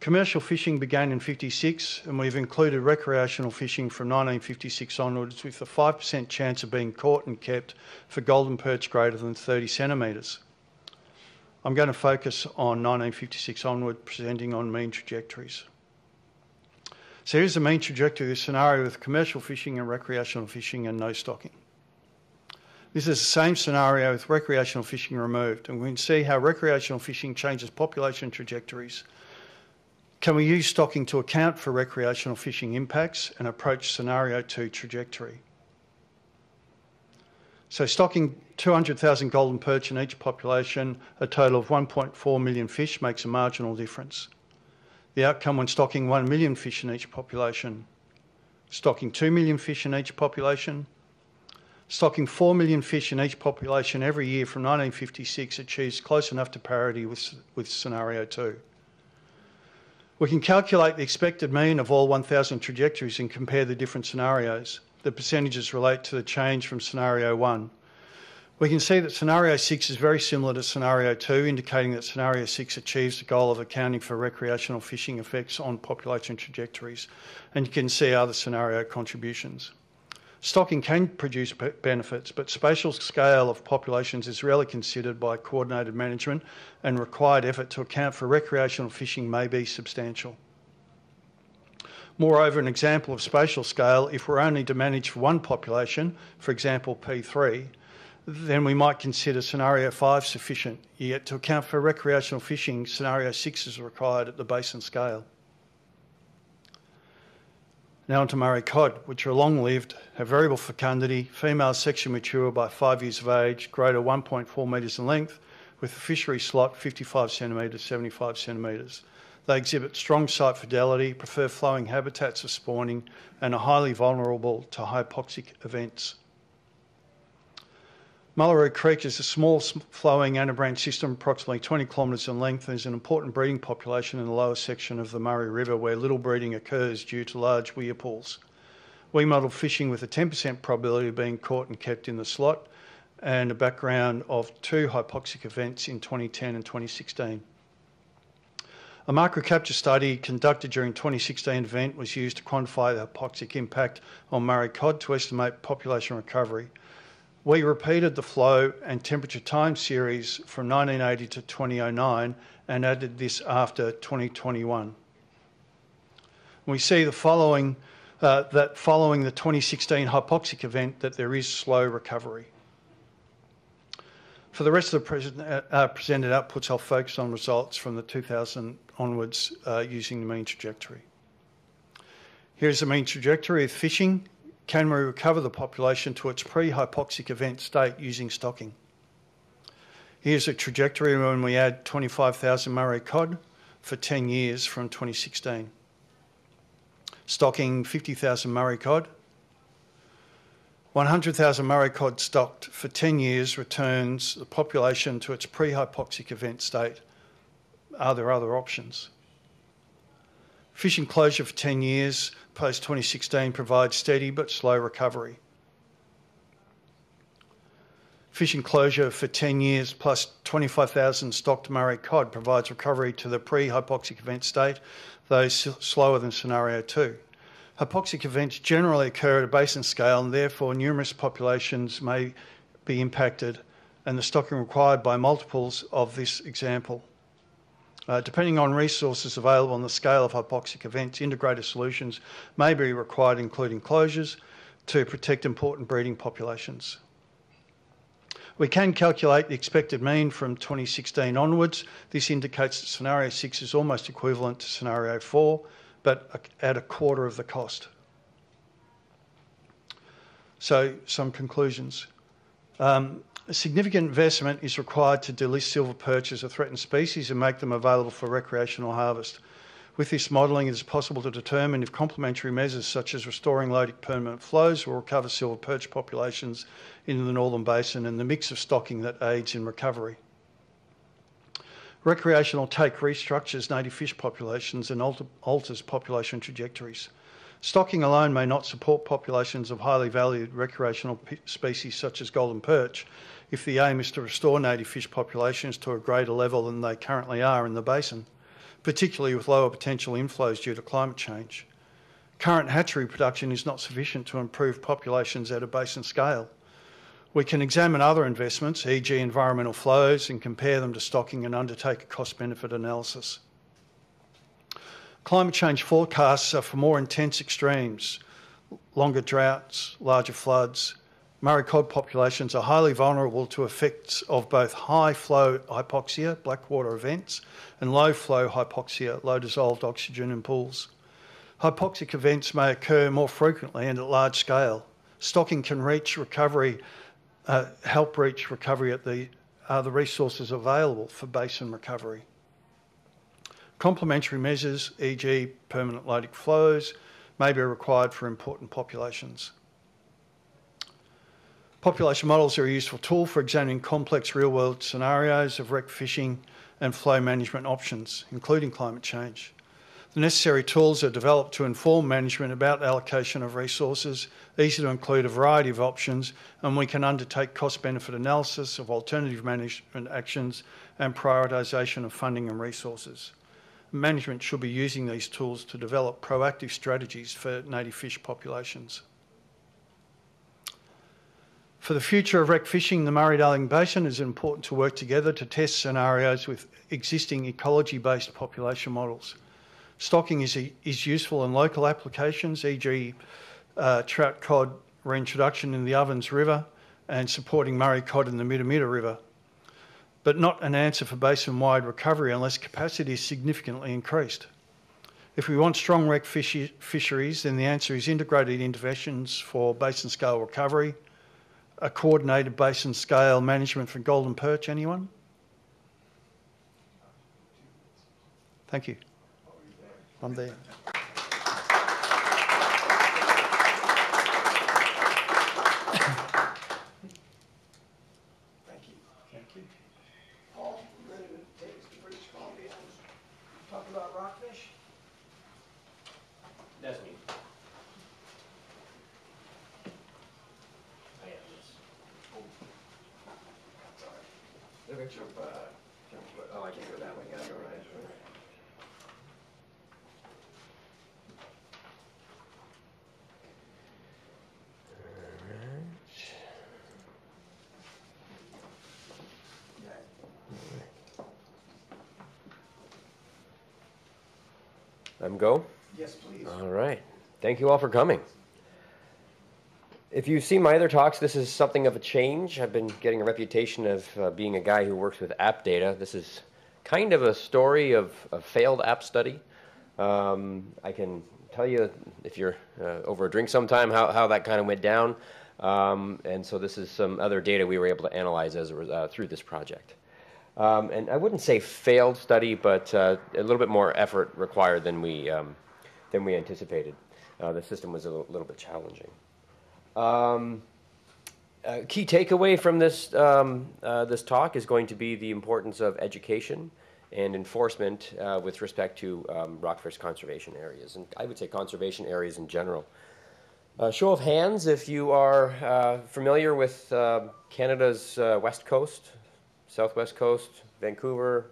Commercial fishing began in 56 and we've included recreational fishing from 1956 onwards with a 5% chance of being caught and kept for golden perch greater than 30 centimetres. I'm going to focus on 1956 onward, presenting on mean trajectories. So here's the mean trajectory of this scenario with commercial fishing and recreational fishing and no stocking. This is the same scenario with recreational fishing removed, and we can see how recreational fishing changes population trajectories can we use stocking to account for recreational fishing impacts and approach scenario 2 trajectory? So stocking 200,000 golden perch in each population, a total of 1.4 million fish makes a marginal difference. The outcome when stocking 1 million fish in each population, stocking 2 million fish in each population, stocking 4 million fish in each population every year from 1956 achieves close enough to parity with, with scenario 2. We can calculate the expected mean of all 1,000 trajectories and compare the different scenarios. The percentages relate to the change from scenario 1. We can see that scenario 6 is very similar to scenario 2, indicating that scenario 6 achieves the goal of accounting for recreational fishing effects on population trajectories. And you can see other scenario contributions. Stocking can produce benefits, but spatial scale of populations is rarely considered by coordinated management and required effort to account for recreational fishing may be substantial. Moreover, an example of spatial scale, if we're only to manage one population, for example P3, then we might consider scenario 5 sufficient, yet to account for recreational fishing, scenario 6 is required at the basin scale. Now onto Murray cod, which are long-lived, have variable fecundity, females sexually mature by five years of age, to 1.4 metres in length, with the fishery slot 55 centimetres, 75 centimetres. They exhibit strong site fidelity, prefer flowing habitats for spawning, and are highly vulnerable to hypoxic events. Mullaroo Creek is a small flowing anabranch system, approximately 20 kilometres in length, and is an important breeding population in the lower section of the Murray River where little breeding occurs due to large weir pools. We modelled fishing with a 10% probability of being caught and kept in the slot and a background of two hypoxic events in 2010 and 2016. A mark-recapture study conducted during 2016 event was used to quantify the hypoxic impact on Murray cod to estimate population recovery we repeated the flow and temperature time series from 1980 to 2009 and added this after 2021. We see the following, uh, that following the 2016 hypoxic event that there is slow recovery. For the rest of the uh, uh, presented outputs, I'll focus on results from the 2000 onwards uh, using the mean trajectory. Here's the mean trajectory of fishing. Can we recover the population to its pre-hypoxic event state using stocking? Here's a trajectory when we add 25,000 Murray cod for 10 years from 2016. Stocking 50,000 Murray cod. 100,000 Murray cod stocked for 10 years returns the population to its pre-hypoxic event state. Are there other options? Fishing closure for 10 years post 2016 provides steady but slow recovery. Fishing closure for 10 years plus 25,000 stocked Murray cod provides recovery to the pre-hypoxic event state, though slower than scenario 2. Hypoxic events generally occur at a basin scale and therefore numerous populations may be impacted and the stocking required by multiples of this example. Uh, depending on resources available and the scale of hypoxic events, integrated solutions may be required, including closures, to protect important breeding populations. We can calculate the expected mean from 2016 onwards. This indicates that scenario 6 is almost equivalent to scenario 4, but at a quarter of the cost. So, some conclusions. Um, a significant investment is required to delist silver perch as a threatened species and make them available for recreational harvest. With this modelling, it is possible to determine if complementary measures such as restoring lotic permanent flows will recover silver perch populations in the Northern Basin and the mix of stocking that aids in recovery. Recreational take restructures native fish populations and alter, alters population trajectories. Stocking alone may not support populations of highly valued recreational species such as golden perch if the aim is to restore native fish populations to a greater level than they currently are in the basin, particularly with lower potential inflows due to climate change. Current hatchery production is not sufficient to improve populations at a basin scale. We can examine other investments, e.g., environmental flows, and compare them to stocking and undertake a cost benefit analysis. Climate change forecasts are for more intense extremes, longer droughts, larger floods. Murray cod populations are highly vulnerable to effects of both high flow hypoxia, blackwater events, and low flow hypoxia, low dissolved oxygen in pools. Hypoxic events may occur more frequently and at large scale. Stocking can reach recovery, uh, help reach recovery at the, uh, the resources available for basin recovery. Complementary measures, e.g., permanent lotic flows, may be required for important populations. Population models are a useful tool for examining complex real world scenarios of rec fishing and flow management options, including climate change. The necessary tools are developed to inform management about allocation of resources, easy to include a variety of options, and we can undertake cost benefit analysis of alternative management actions and prioritisation of funding and resources. Management should be using these tools to develop proactive strategies for native fish populations. For the future of rec fishing, the Murray-Darling Basin is important to work together to test scenarios with existing ecology-based population models. Stocking is, is useful in local applications, e.g. Uh, trout cod reintroduction in the Ovens River and supporting Murray cod in the Mitta Mitta River, but not an answer for basin-wide recovery unless capacity is significantly increased. If we want strong rec fish fisheries, then the answer is integrated interventions for basin scale recovery, a coordinated basin scale management for golden perch. Anyone? Thank you. I'm there. Thank you. Thank you. Paul, you ready to take us to British Columbia? Talk about rockfish? That's me. Look at your, uh, jump foot. oh, I can't go that way, gotta go right. Let him go? Yes, please. All right. Thank you all for coming. if you see my other talks, this is something of a change. I've been getting a reputation of uh, being a guy who works with app data. This is kind of a story of a failed app study. Um, I can tell you, if you're uh, over a drink sometime, how, how that kind of went down. Um, and so this is some other data we were able to analyze as a, uh, through this project. Um, and I wouldn't say failed study, but uh, a little bit more effort required than we, um, than we anticipated. Uh, the system was a little, little bit challenging. Um, a key takeaway from this, um, uh, this talk is going to be the importance of education and enforcement uh, with respect to um, rockfish conservation areas, and I would say conservation areas in general. Uh, show of hands if you are uh, familiar with uh, Canada's uh, west coast, southwest coast, Vancouver,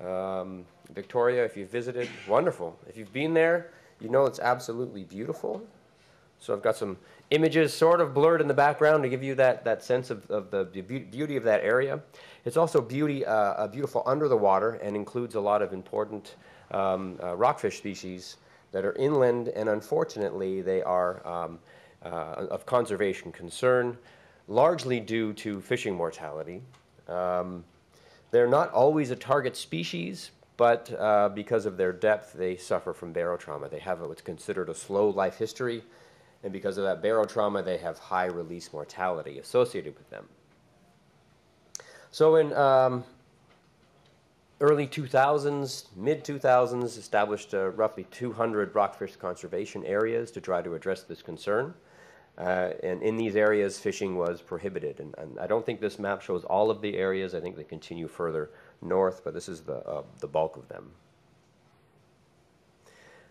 um, Victoria, if you've visited, wonderful. If you've been there, you know it's absolutely beautiful. So I've got some images sort of blurred in the background to give you that, that sense of, of the beauty of that area. It's also beauty, uh, beautiful under the water and includes a lot of important um, uh, rockfish species that are inland, and unfortunately, they are um, uh, of conservation concern, largely due to fishing mortality. Um, they're not always a target species, but uh, because of their depth, they suffer from barotrauma. They have what's considered a slow life history, and because of that barotrauma, they have high release mortality associated with them. So in um, early 2000s, mid 2000s, established uh, roughly 200 rockfish conservation areas to try to address this concern. Uh, and in these areas, fishing was prohibited. And, and, I don't think this map shows all of the areas. I think they continue further north, but this is the, uh, the bulk of them.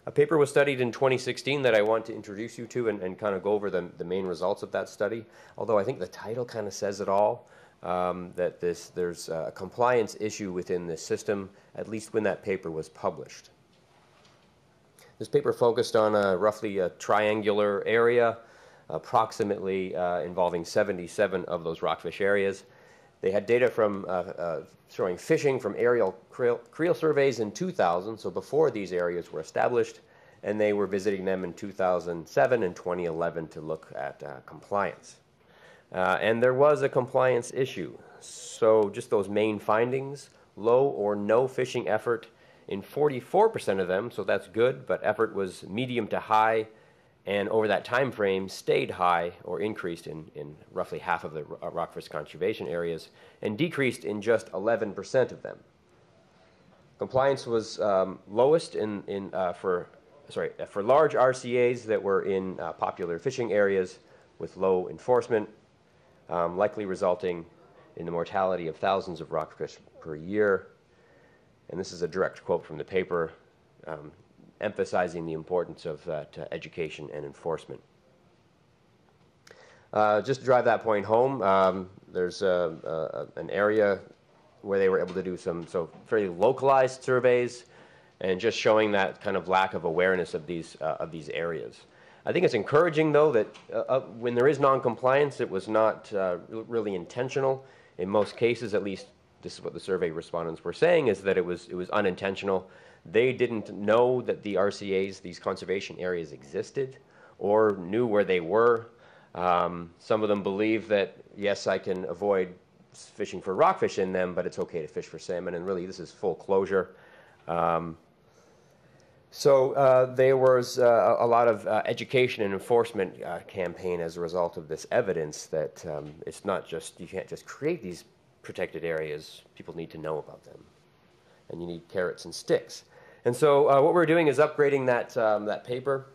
A paper was studied in 2016 that I want to introduce you to and, and kind of go over the, the main results of that study, although I think the title kind of says it all, um, that this, there's a compliance issue within the system, at least when that paper was published. This paper focused on a, roughly a triangular area, approximately uh, involving 77 of those rockfish areas. They had data from uh, uh, showing fishing from aerial creel, creel, surveys in 2000, so before these areas were established, and they were visiting them in 2007 and 2011 to look at uh, compliance. Uh, and there was a compliance issue. So just those main findings, low or no fishing effort in 44% of them, so that's good, but effort was medium to high and over that time frame stayed high or increased in, in roughly half of the uh, rockfish conservation areas and decreased in just 11% of them. Compliance was um, lowest in, in, uh, for, sorry, uh, for large RCAs that were in uh, popular fishing areas with low enforcement, um, likely resulting in the mortality of thousands of rockfish per year. And this is a direct quote from the paper. Um, emphasizing the importance of uh, education and enforcement. Uh, just to drive that point home, um, there's a, a, an area where they were able to do some so fairly localized surveys and just showing that kind of lack of awareness of these, uh, of these areas. I think it's encouraging, though, that uh, uh, when there is noncompliance, it was not uh, really intentional. In most cases, at least, this is what the survey respondents were saying, is that it was, it was unintentional. They didn't know that the RCAs, these conservation areas, existed or knew where they were. Um, some of them believe that, yes, I can avoid fishing for rockfish in them, but it's okay to fish for salmon. And really, this is full closure. Um, so uh, there was uh, a lot of uh, education and enforcement uh, campaign as a result of this evidence that um, it's not just, you can't just create these protected areas, people need to know about them. And you need carrots and sticks. And so uh, what we're doing is upgrading that, um, that paper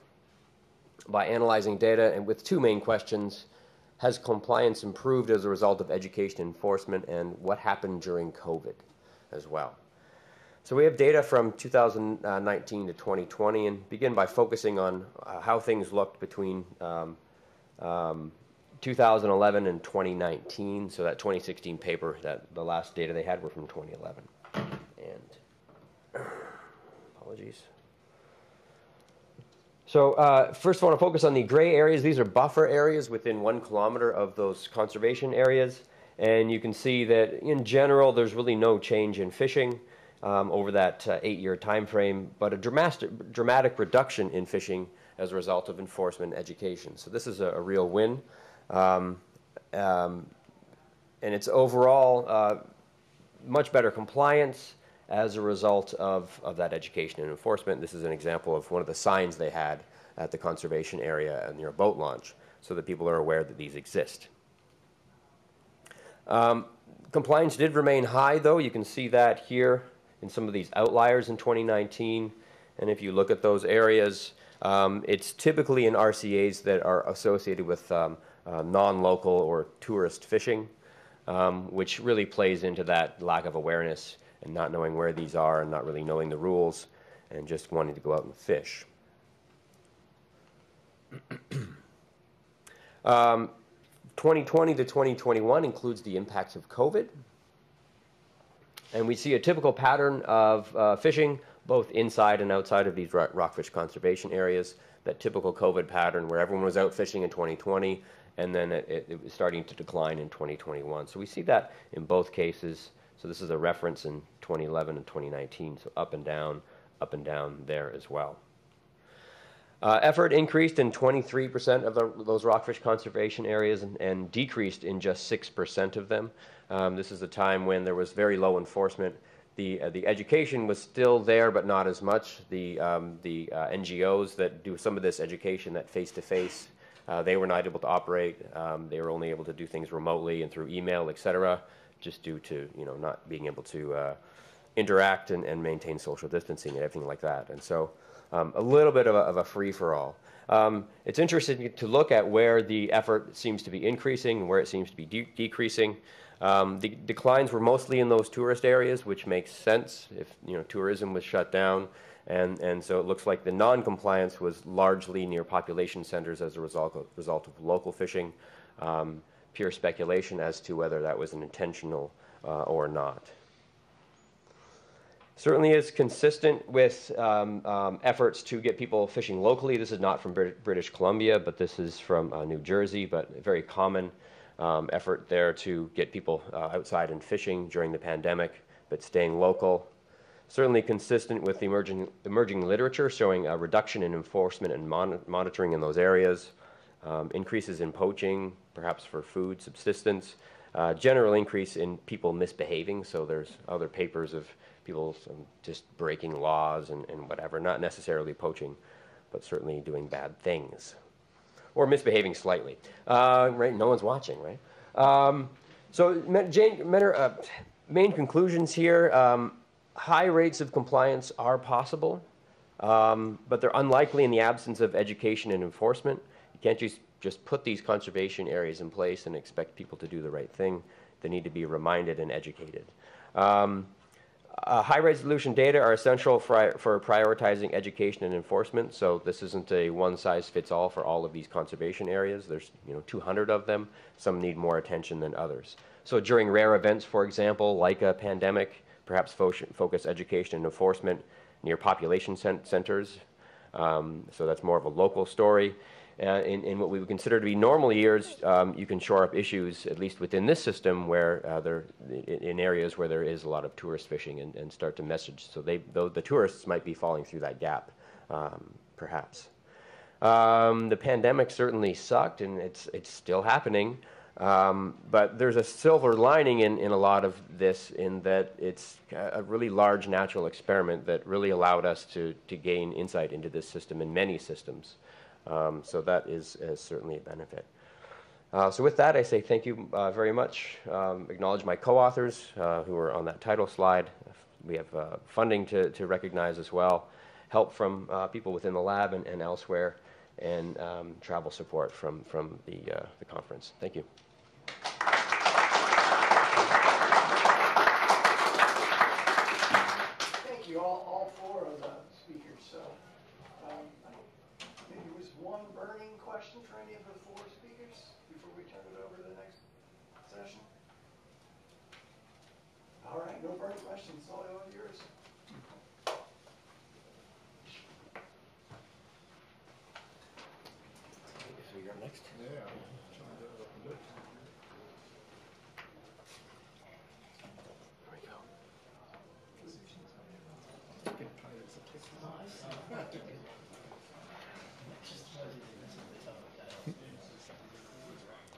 by analyzing data and with two main questions. Has compliance improved as a result of education enforcement and what happened during COVID as well? So we have data from 2019 to 2020 and begin by focusing on uh, how things looked between um, um, 2011 and 2019. So that 2016 paper, that the last data they had were from 2011. And Apologies. So uh, first I want to focus on the gray areas. These are buffer areas within one kilometer of those conservation areas. And you can see that in general, there's really no change in fishing. um, over that uh, eight-year time frame, but a dramatic, dramatic reduction in fishing as a result of enforcement education. So this is a, a real win. Um, um, and it's overall uh, much better compliance as a result of, of that education and enforcement. This is an example of one of the signs they had at the conservation area near a boat launch so that people are aware that these exist. Um, compliance did remain high, though. You can see that here in some of these outliers in 2019. And if you look at those areas, um, it's typically in RCAs that are associated with um, uh, non-local or tourist fishing, um, which really plays into that lack of awareness and not knowing where these are and not really knowing the rules and just wanting to go out and fish. um, 2020 to 2021 includes the impacts of COVID. And we see a typical pattern of uh, fishing both inside and outside of these rockfish conservation areas. That typical COVID pattern where everyone was out fishing in 2020 and then it, it, it was starting to decline in 2021. So we see that in both cases. So this is a reference in 2011 and 2019. So up and down, up and down there as well. Uh, effort increased in 23% of the, those rockfish conservation areas and, and decreased in just 6% of them. Um, this is a time when there was very low enforcement. The, uh, the education was still there, but not as much. The, um, the uh, NGOs that do some of this education, that face to face, they were not able to operate. Um, they were only able to do things remotely and through email, et cetera, just due to you know not being able to uh, interact and, and maintain social distancing and everything like that. And so um, a little bit of a, of a free for all. Um, it's interesting to look at where the effort seems to be increasing and where it seems to be de decreasing. Um, the declines were mostly in those tourist areas, which makes sense if you know tourism was shut down, and and so it looks like the non-compliance was largely near population centers as a result of, result of local fishing. Um, pure speculation as to whether that was an intentional uh, or not certainly is consistent with um, um, efforts to get people fishing locally. This is not from Brit British Columbia, but this is from uh, New Jersey, but a very common um, effort there to get people uh, outside and fishing during the pandemic, but staying local. Certainly consistent with the emerging, emerging literature showing a reduction in enforcement and mon monitoring in those areas, um, increases in poaching, perhaps for food subsistence, uh, general increase in people misbehaving. So there's other papers of people just breaking laws and, and whatever, not necessarily poaching, but certainly doing bad things or misbehaving slightly. Uh, right? No one's watching, right? Um, so, Jane, uh, main conclusions here um, high rates of compliance are possible, um, but they're unlikely in the absence of education and enforcement. You can't just, just put these conservation areas in place and expect people to do the right thing. They need to be reminded and educated. Um, uh, high resolution data are essential for, for prioritizing education and enforcement. So this isn't a one size fits all for all of these conservation areas. There's you know 200 of them. Some need more attention than others. So during rare events, for example, like a pandemic, perhaps fo focus education and enforcement near population cent centers. Um, so that's more of a local story. Uh, in, in, what we would consider to be normal years, um, you can shore up issues, at least within this system, where uh, there, in, areas where there is a lot of tourist fishing and, and start to message. So they, though the tourists might be falling through that gap, um, perhaps. Um, the pandemic certainly sucked, and it's, it's still happening. Um, but there's a silver lining in, in a lot of this in that it's a really large natural experiment that really allowed us to, to gain insight into this system and many systems. Um, so that is, is, certainly a benefit. Uh, so with that, I say thank you uh, very much. Um, acknowledge my co-authors uh, who are on that title slide. We have uh, funding to, to recognize as well, help from uh, people within the lab and, and elsewhere, and um, travel support from, from the, uh, the conference. Thank you. Thank you, all, all four of the speakers. So, um, maybe there was one burning question for any of the four speakers before we turn it over to the next session. All right, no burning questions. All of yours. So you're next. Yeah. There we go.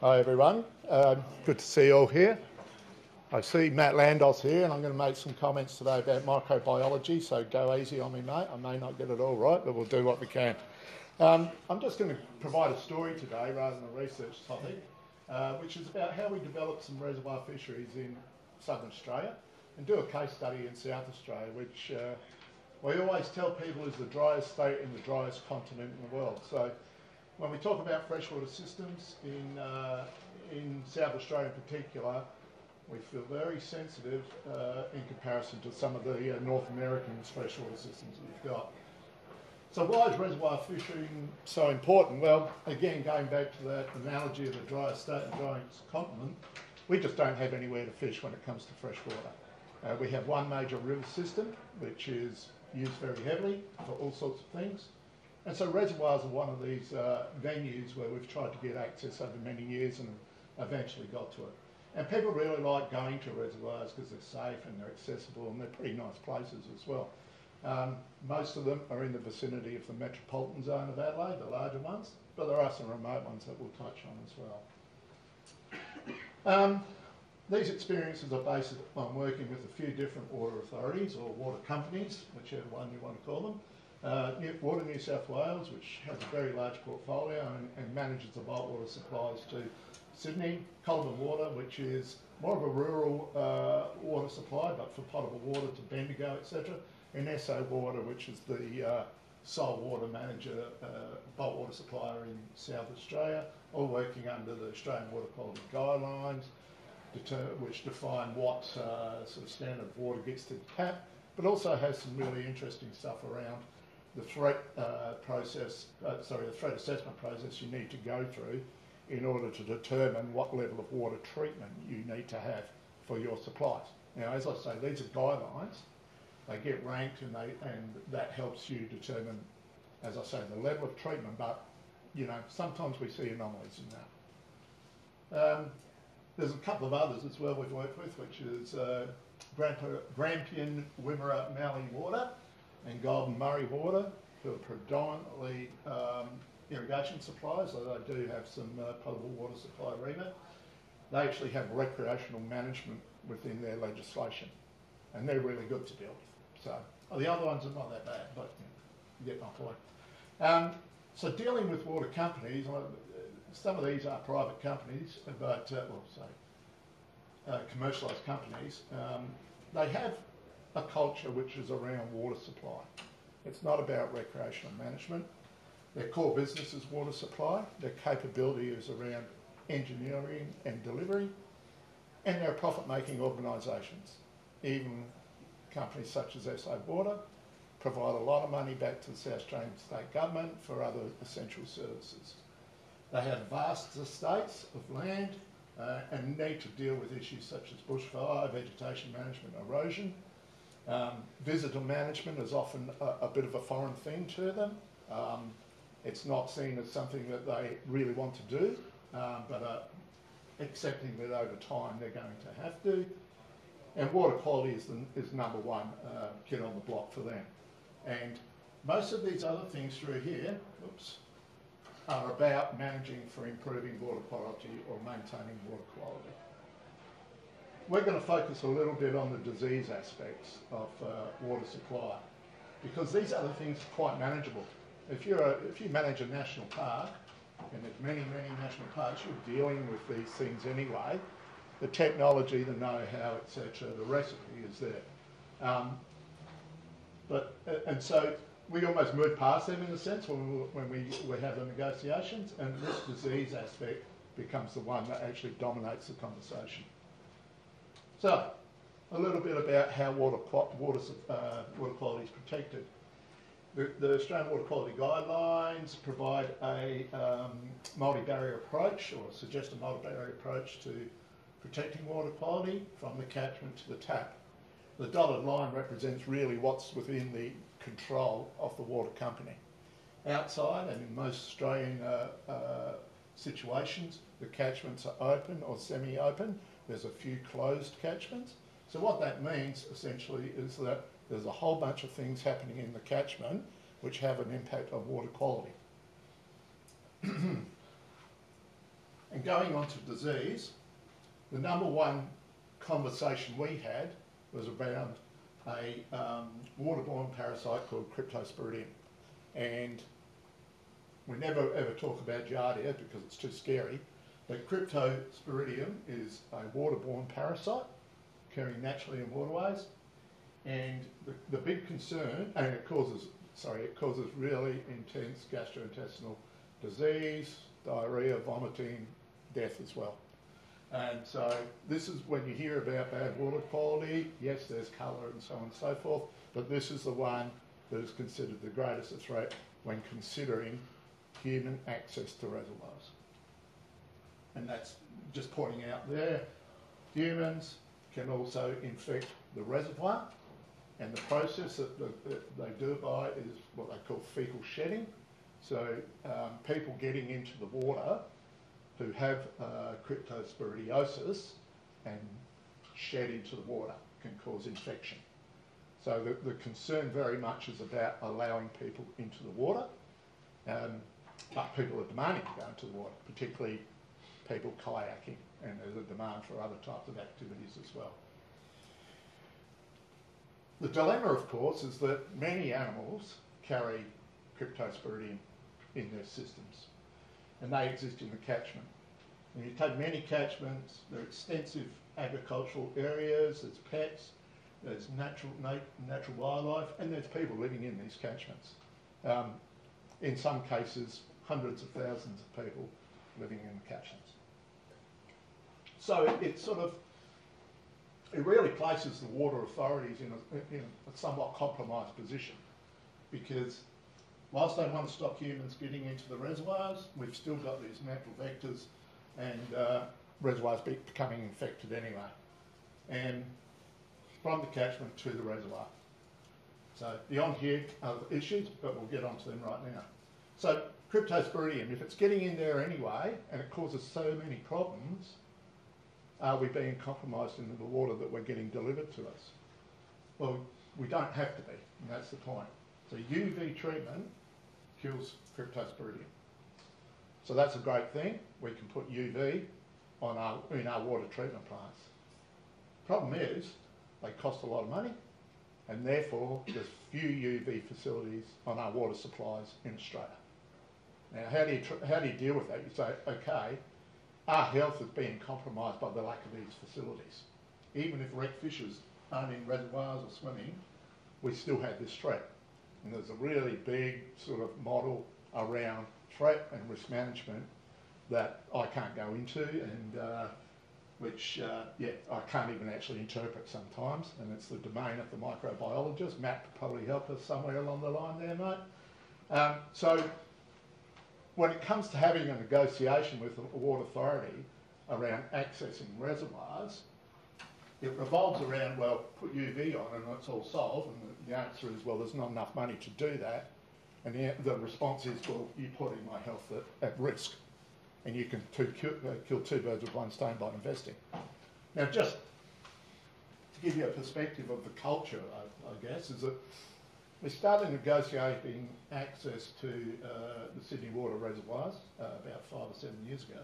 Hi everyone, um, good to see you all here. I see Matt Landos here and I'm going to make some comments today about microbiology, so go easy on me mate, I may not get it all right but we'll do what we can. Um, I'm just going to provide a story today rather than a research topic, uh, which is about how we develop some reservoir fisheries in southern Australia and do a case study in South Australia, which uh, we always tell people is the driest state and the driest continent in the world. So when we talk about freshwater systems in, uh, in South Australia in particular, we feel very sensitive uh, in comparison to some of the uh, North American freshwater systems we've got. So why is reservoir fishing so important? Well, again, going back to that analogy of the driest state and driest continent, we just don't have anywhere to fish when it comes to freshwater. Uh, we have one major river system, which is used very heavily for all sorts of things. And so reservoirs are one of these uh, venues where we've tried to get access over many years and eventually got to it. And people really like going to reservoirs because they're safe and they're accessible and they're pretty nice places as well. Um, most of them are in the vicinity of the metropolitan zone of Adelaide, the larger ones, but there are some remote ones that we'll touch on as well. Um, these experiences are based on working with a few different water authorities or water companies, whichever one you want to call them. Uh, water New South Wales, which has a very large portfolio and, and manages the bulk water supplies to Sydney. Coliban Water, which is more of a rural uh, water supply, but for potable water to Bendigo, etc. And SA Water, which is the uh, sole water manager, uh, bulk water supplier in South Australia, all working under the Australian Water Quality Guidelines, which define what uh, sort of standard of water gets to the tap, but also has some really interesting stuff around the threat uh, process, uh, sorry, the threat assessment process you need to go through in order to determine what level of water treatment you need to have for your supplies. Now, as I say, these are guidelines. They get ranked and, they, and that helps you determine, as I say, the level of treatment, but, you know, sometimes we see anomalies in that. Um, there's a couple of others as well we've worked with, which is uh, Grampian, Wimmera, Mallee Water and Goulburn-Murray Water, who are predominantly um, irrigation suppliers, although they do have some uh, potable water supply remit. They actually have recreational management within their legislation, and they're really good to deal with. So oh, the other ones are not that bad, but you get my point. Um, so dealing with water companies, some of these are private companies, but, uh, well, say, uh, commercialised companies, um, they have a culture which is around water supply. It's not about recreational management. Their core business is water supply. Their capability is around engineering and delivery. And they're profit-making organisations. Even companies such as SA Water provide a lot of money back to the South Australian state government for other essential services. They have vast estates of land uh, and need to deal with issues such as bushfire, vegetation management, erosion. Um, visitor management is often a, a, bit of a foreign thing to them. Um, it's not seen as something that they really want to do, um, but uh, accepting that over time they're going to have to. And water quality is, the, is number one uh, kid on the block for them. And most of these other things through here, oops, are about managing for improving water quality or maintaining water quality. We're going to focus a little bit on the disease aspects of uh, water supply because these other things are quite manageable. If, you're a, if you manage a national park, and there's many, many national parks, you're dealing with these things anyway. The technology, the know-how, etc., the recipe is there. Um, but, and so we almost move past them in a sense when we, when we, we have the negotiations, and this disease aspect becomes the one that actually dominates the conversation. So, a little bit about how water, water, uh, water quality is protected. The, the, Australian Water Quality Guidelines provide a um, multi-barrier approach or suggest a multi-barrier approach to protecting water quality from the catchment to the tap. The dotted line represents really what's within the control of the water company. Outside and in most Australian uh, uh, situations, the catchments are open or semi-open. There's a few closed catchments. So what that means essentially is that there's a whole bunch of things happening in the catchment which have an impact on water quality. and going on to disease, the number one conversation we had was around a um, waterborne parasite called Cryptosporidium. And we never ever talk about Giardia because it's too scary, but Cryptosporidium is a waterborne parasite occurring naturally in waterways. And the, the big concern, and it causes, sorry, it causes really intense gastrointestinal disease, diarrhea, vomiting, death as well. And so this is when you hear about bad water quality, yes, there's colour and so on and so forth, but this is the one that is considered the greatest threat when considering human access to reservoirs. And that's just pointing out there, humans can also infect the reservoir, and the process that, they do it by is what they call fecal shedding. So um, people getting into the water who have uh, cryptosporidiosis and shed into the water can cause infection. So the, the concern very much is about allowing people into the water, um, but people are demanding to go into the water, particularly people kayaking, and there's a demand for other types of activities as well. The dilemma, of course, is that many animals carry cryptosporidium in their systems, and they exist in the catchment. And you take many catchments, there are extensive agricultural areas, there's pets, there's natural, natural wildlife, and there's people living in these catchments. Um, in some cases, hundreds of thousands of people living in the catchments. So it, it sort of it really places the water authorities in a, in a somewhat compromised position because whilst they want to stop humans getting into the reservoirs, we've still got these natural vectors and uh, reservoirs becoming infected anyway. And from the catchment to the reservoir. So beyond here are the issues, but we'll get onto them right now. So cryptosporidium, if it's getting in there anyway and it causes so many problems, are we being compromised in the water that we're getting delivered to us? Well, we don't have to be, and that's the point. So UV treatment kills cryptosporidium. So that's a great thing. We can put UV on our, in our water treatment plants. Problem is, they cost a lot of money, and therefore there's few UV facilities on our water supplies in Australia. Now, how do you, how do you deal with that? You say, okay, our health is being compromised by the lack of these facilities. Even if rec fishers aren't in reservoirs or swimming, we still have this threat. And there's a really big sort of model around threat and risk management that I can't go into and uh, which, uh, yeah, I can't even actually interpret sometimes, and it's the domain of the microbiologist. Matt could probably help us somewhere along the line there, mate. Um, so when it comes to having a negotiation with a water authority around accessing reservoirs, it revolves around, well, put UV on and it's all solved. And the answer is, well, there's not enough money to do that. And the, the response is, well, you're putting my health at, at risk. And you can two, kill, uh, kill two birds with one stone by investing. Now, just to give you a perspective of the culture, I, I guess, is that we started negotiating access to uh, the Sydney water reservoirs uh, about five or seven years ago.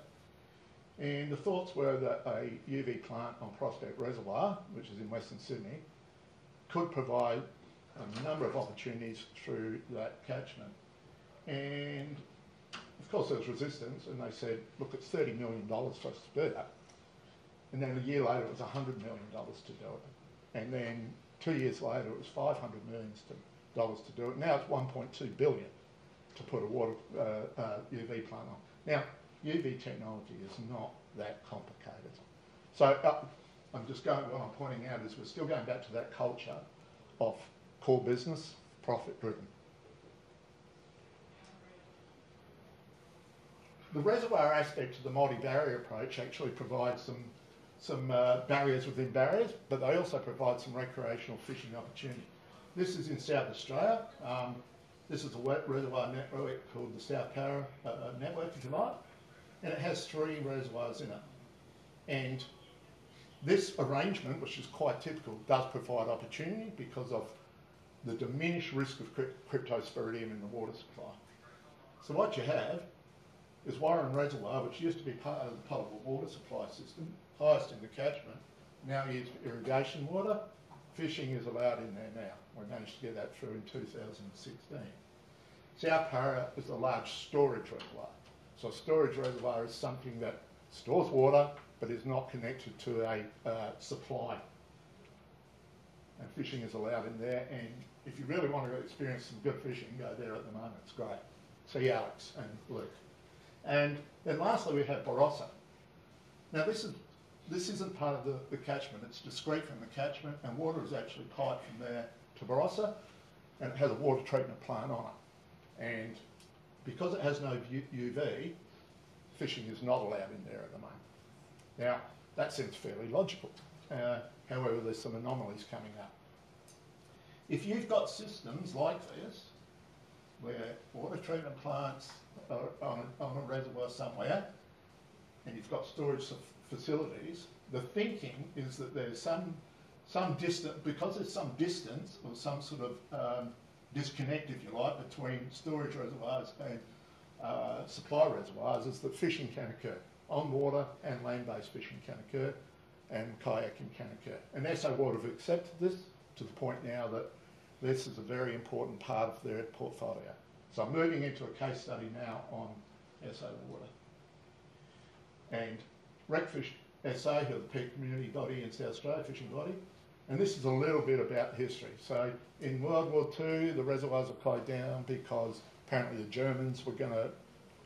And the thoughts were that a UV plant on Prospect Reservoir, which is in Western Sydney, could provide a number of opportunities through that catchment. And of course there was resistance and they said, look, it's $30 million for us to do that. And then a year later it was $100 million to do it. And then two years later it was 500 million to dollars to do it. Now it's 1.2 billion to put a water uh, uh, UV plant on. Now UV technology is not that complicated. So uh, I'm just going. What I'm pointing out is we're still going back to that culture of core business, profit driven. The reservoir aspect of the multi-barrier approach actually provides some some uh, barriers within barriers, but they also provide some recreational fishing opportunity. This is in South Australia. Um, this is a wet reservoir network called the South Para uh, uh, network, if you like, and it has three reservoirs in it. And this arrangement, which is quite typical, does provide opportunity because of the diminished risk of cryptosporidium in the water supply. So what you have is Warren Reservoir, which used to be part of the potable water supply system, highest in the catchment, now used for irrigation water. Fishing is allowed in there now. We managed to get that through in 2016. South Para is a large storage reservoir. So a storage reservoir is something that stores water but is not connected to a uh, supply. And fishing is allowed in there. And if you really want to experience some good fishing, go there at the moment. It's great. See Alex and Luke. And then lastly, we have Barossa. Now this is this isn't part of the, the catchment. It's discrete from the catchment, and water is actually piped from there to Barossa, and it has a water treatment plant on it. And because it has no UV, fishing is not allowed in there at the moment. Now, that seems fairly logical. Uh, however, there's some anomalies coming up. If you've got systems like this, where water treatment plants are on a, on a reservoir somewhere, and you've got storage facilities, the thinking is that there's some some distance because there's some distance or some sort of um, disconnect, if you like, between storage reservoirs and uh, supply reservoirs, is that fishing can occur on water and land-based fishing can occur, and kayaking can occur. And SA Water have accepted this to the point now that this is a very important part of their portfolio. So I'm moving into a case study now on SA Water. And RecFish SA, who are the peak community body in South Australia, fishing body, and this is a little bit about history. So in World War II, the reservoirs were closed down because apparently the Germans were going to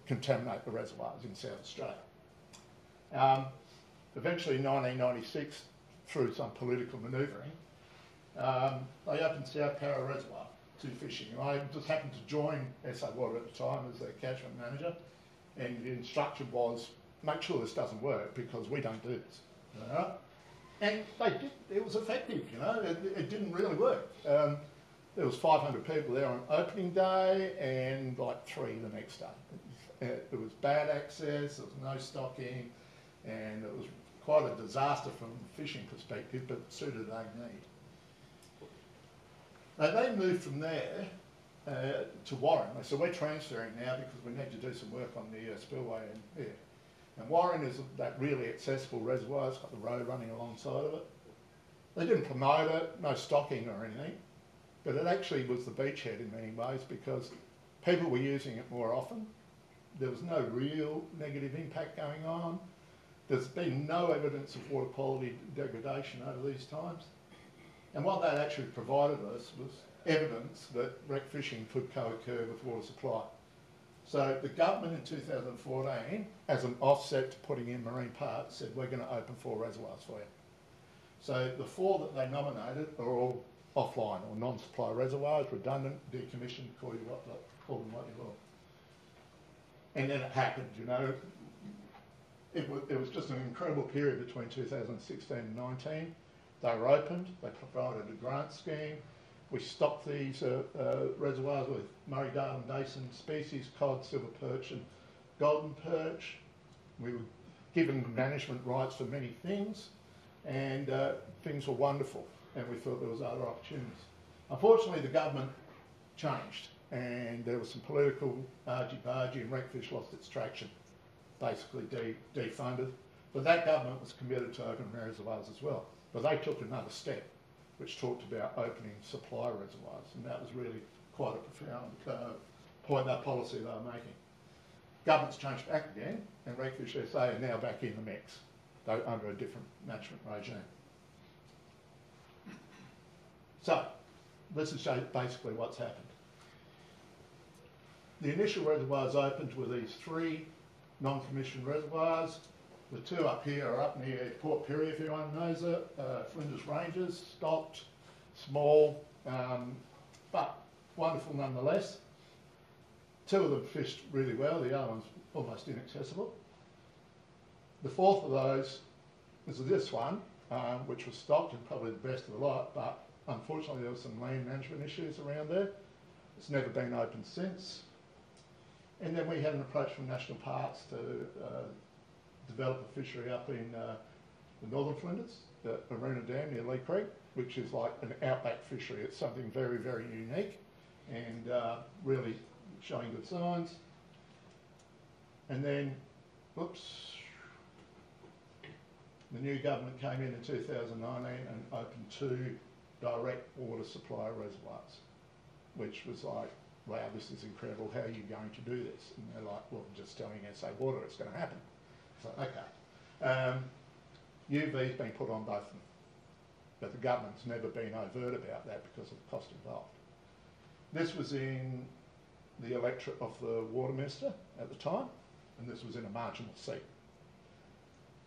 contaminate the reservoirs in South Australia. Um, eventually, in 1996, through some political manoeuvring, um, they opened South Para Reservoir to fishing. And I just happened to join SA Water at the time as their catchment manager, and the instruction was make sure this doesn't work because we don't do this. You know? And they did, it was effective, you know, it, it didn't really work. Um, there was 500 people there on opening day and like three the next day. It, it was bad access, there was no stocking, and it was quite a disaster from a fishing perspective, but suited their need. Now they moved from there uh, to Warren. They said, we're transferring now because we need to do some work on the uh, spillway in here. And Warren is that really accessible reservoir. It's got the road running alongside of it. They didn't promote it, no stocking or anything, but it actually was the beachhead in many ways because people were using it more often. There was no real negative impact going on. There's been no evidence of water quality degradation over these times. And what that actually provided us was evidence that rec fishing could co-occur with water supply. So the government in 2014, as an offset to putting in marine parks, said we're going to open four reservoirs for you. So the four that they nominated are all offline or non-supply reservoirs, redundant, decommissioned, call, you what, call them what you will. And then it happened, you know. It was, it was just an incredible period between 2016 and 19. They were opened, they provided a grant scheme, we stocked these uh, uh, reservoirs with Murray-Darling Basin species, cod, silver perch and golden perch. We were given management rights for many things and uh, things were wonderful and we thought there was other opportunities. Unfortunately, the government changed and there was some political argy-bargy and RecFish lost its traction, basically de defunded. But that government was committed to open reservoirs as well. But they took another step which talked about opening supply reservoirs, and that was really quite a profound uh, point, that policy they were making. Government's changed back again, and RecFish SA are now back in the mix, though under a different management regime. So, this is basically what's happened. The initial reservoirs opened were these three non-commissioned reservoirs, the two up here are up near Port Pirie, if anyone knows it, uh, Flinders Ranges, stocked, small, um, but wonderful nonetheless. Two of them fished really well, the other one's almost inaccessible. The fourth of those is this one, um, which was stocked and probably the best of the lot, but unfortunately there were some land management issues around there. It's never been opened since. And then we had an approach from National Parks to uh, develop a fishery up in uh, the northern Flinders, the Aroona Dam near Leigh Creek, which is like an outback fishery. It's something very, very unique and uh, really showing good signs. And then, whoops, the new government came in in 2019 and opened two direct water supply reservoirs, which was like, wow, this is incredible. How are you going to do this? And they're like, well, just telling SA Water it's going to happen. UV's been put on both of them, but the government's never been overt about that because of the cost involved. This was in the electorate of the water minister at the time, and this was in a marginal seat.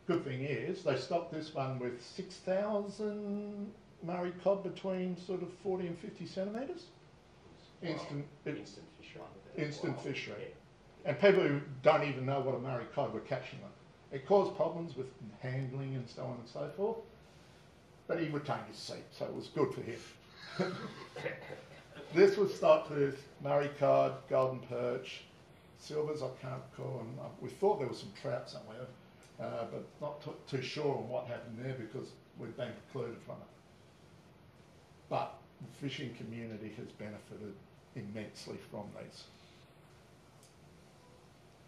Good thing is, they stocked this one with 6,000 Murray cod between sort of 40 and 50 centimetres. Instant, it- Instant fishery. instant fishery. And people who don't even know what a Murray cod were catching them. It caused problems with handling and so on and so forth. But he retained his seat, so it was good for him. this was stocked with Murray cod, golden perch, silvers, I can't recall. And uh, we thought there was some trout somewhere, uh, but not too sure on what happened there because we've been precluded from it. But the fishing community has benefited immensely from these.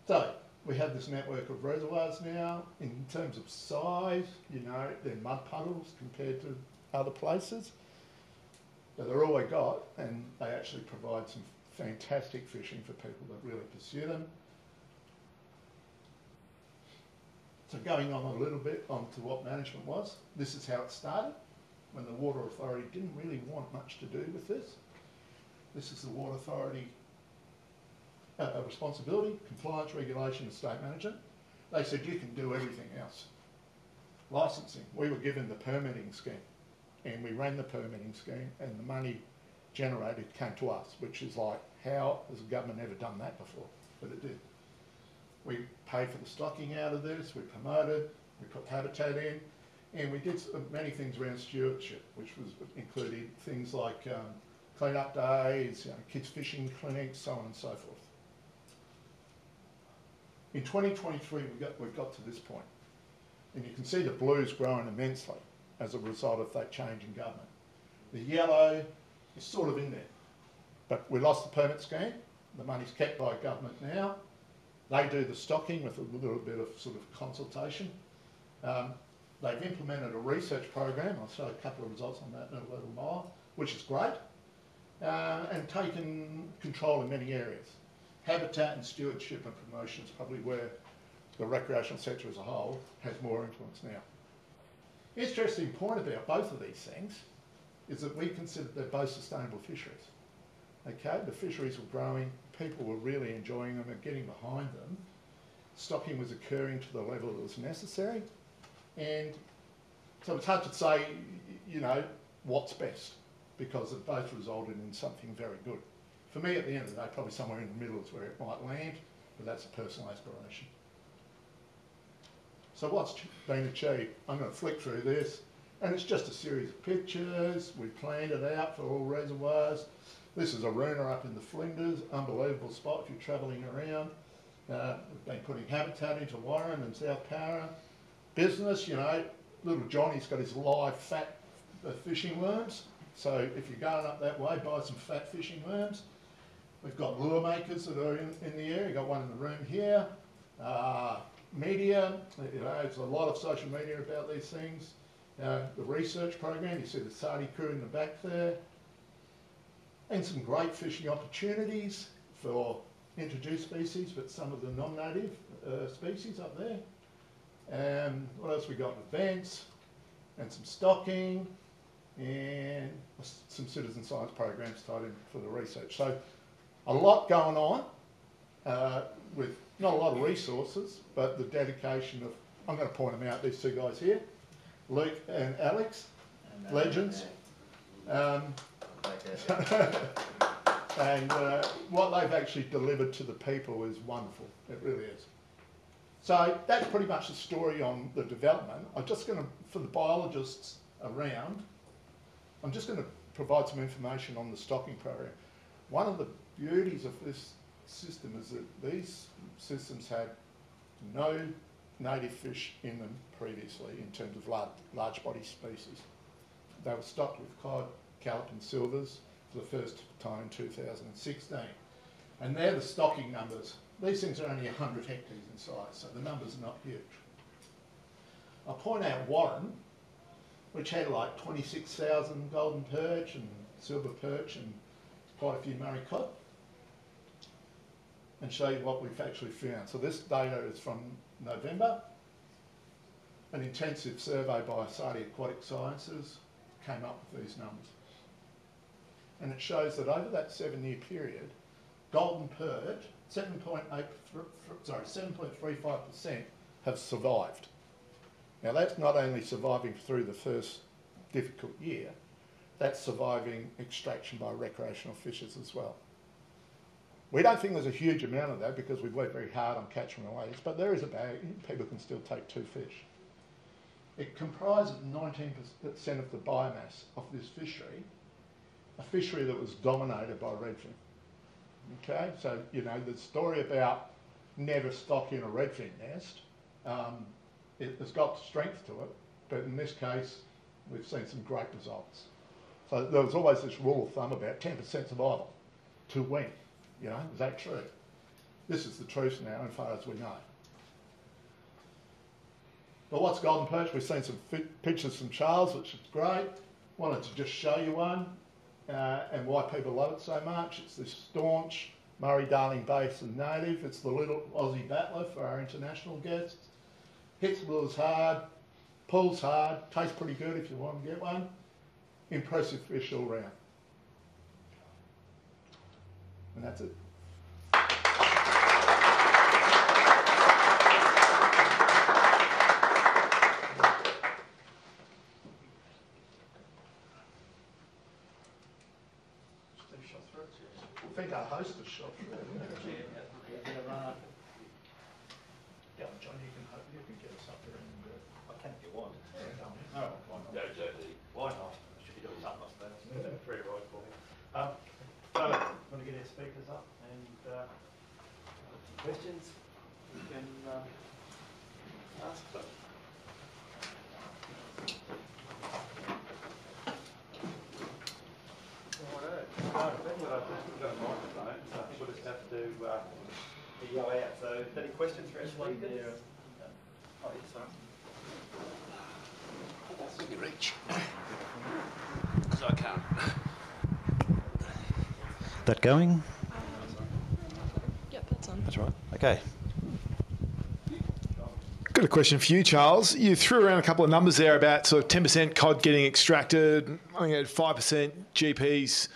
So we have this network of reservoirs now. In terms of size, you know, they're mud puddles compared to other places. But they're all we got, and they actually provide some fantastic fishing for people that really pursue them. So going on a little bit onto what management was, this is how it started, when the Water Authority didn't really want much to do with this. This is the Water Authority uh, responsibility, compliance, regulation and state management. They said you can do everything else. Licensing, we were given the permitting scheme and we ran the permitting scheme and the money generated came to us, which is like, how has the government ever done that before? But it did. We paid for the stocking out of this, we promoted, we put habitat in, and we did many things around stewardship, which was included things like um, clean-up days, you know, kids fishing clinics, so on and so forth. In 2023, we got, we've got to this point. and you can see the blue's growing immensely as a result of that change in government. The yellow is sort of in there, but we lost the permit scheme. The money's kept by government now. They do the stocking with a little bit of sort of consultation. Um, they've implemented a research program. I'll show a couple of results on that in a little while, which is great, uh, and taken control in many areas. Habitat and stewardship and promotion is probably where the recreational sector as a whole has more influence now. Interesting point about both of these things is that we consider they're both sustainable fisheries. Okay, the fisheries were growing, people were really enjoying them and getting behind them. Stocking was occurring to the level that was necessary, and so it's hard to say, you know, what's best because it both resulted in something very good. For me, at the end of the day, probably somewhere in the middle is where it might land, but that's a personal aspiration. So what's been achieved? I'm going to flick through this, and it's just a series of pictures. We've planned it out for all reservoirs. This is Aroona up in the Flinders, unbelievable spot if you're travelling around. Uh, we've been putting habitat into Warren and South Para. Business, you know, little Johnny's got his live fat uh, fishing worms. So if you're going up that way, buy some fat fishing worms. We've got lure makers that are in, in the area. We've got one in the room here. Uh, media, you know, a lot of social media about these things. Uh, the research program, you see the SARDI crew in the back there. And some great fishing opportunities for introduced species, but some of the non-native uh, species up there. And what else we got? Events and some stocking and some citizen science programs tied in for the research. So a lot going on uh, with not a lot of resources, but the dedication of, I'm going to point them out, these two guys here, Luke and Alex, legends. Um, and uh, what they've actually delivered to the people is wonderful. It really is. So that's pretty much the story on the development. I'm just going to, for the biologists around, I'm just going to provide some information on the stocking program. One of the beauties of this system is that these systems had no native fish in them previously in terms of large, large body species. They were stocked with cod, kelp and silvers for the first time in 2016. And they're the stocking numbers. These things are only 100 hectares in size, so the numbers are not huge. I point out Warren, which had like 26,000 golden perch and silver perch and quite a few Murray cod, and show you what we've actually found. So this data is from November. An intensive survey by SARDI Aquatic Sciences came up with these numbers. And it shows that over that seven-year period, golden perch, 7.8, sorry, 7.35% have survived. Now that's not only surviving through the first difficult year, that's surviving extraction by recreational fishers as well. We don't think there's a huge amount of that because we've worked very hard on catching release, but there is a bag, people can still take two fish. It comprises 19% of the biomass of this fishery, a fishery that was dominated by redfin. Okay, so you know the story about never stocking a redfin nest, um, it has got strength to it, but in this case, we've seen some great results. So there was always this rule of thumb about 10% survival. To when? You know, is that true? This is the truth now, as far as we know. But what's golden perch? We've seen some pictures from Charles, which is great. Wanted to just show you one uh, and why people love it so much. It's this staunch Murray-Darling Basin native. It's the little Aussie battler for our international guests. Hits lures hard, pulls hard, tastes pretty good if you want to get one. Impressive fish all round. And that's it. I think our host has shot through. Yeah, John, you can, you can get us up there and, uh, I can if you want. no, why not? No, Jody. Why not? Should be doing something, I suppose. Free ride for me. Um, so, want to get our speakers up and, uh, some questions you can, uh, ask them. Righto. Right, I think we've got a microphone, so I think we'll just have to, uh, yell out. So, any questions for our speakers? Oh, yes, sorry. You reach. Because I can't. That going? Yep, that's on. That's right. Okay. Got a question for you, Charles. You threw around a couple of numbers there about sort of 10% cod getting extracted, I think you had 5% GPs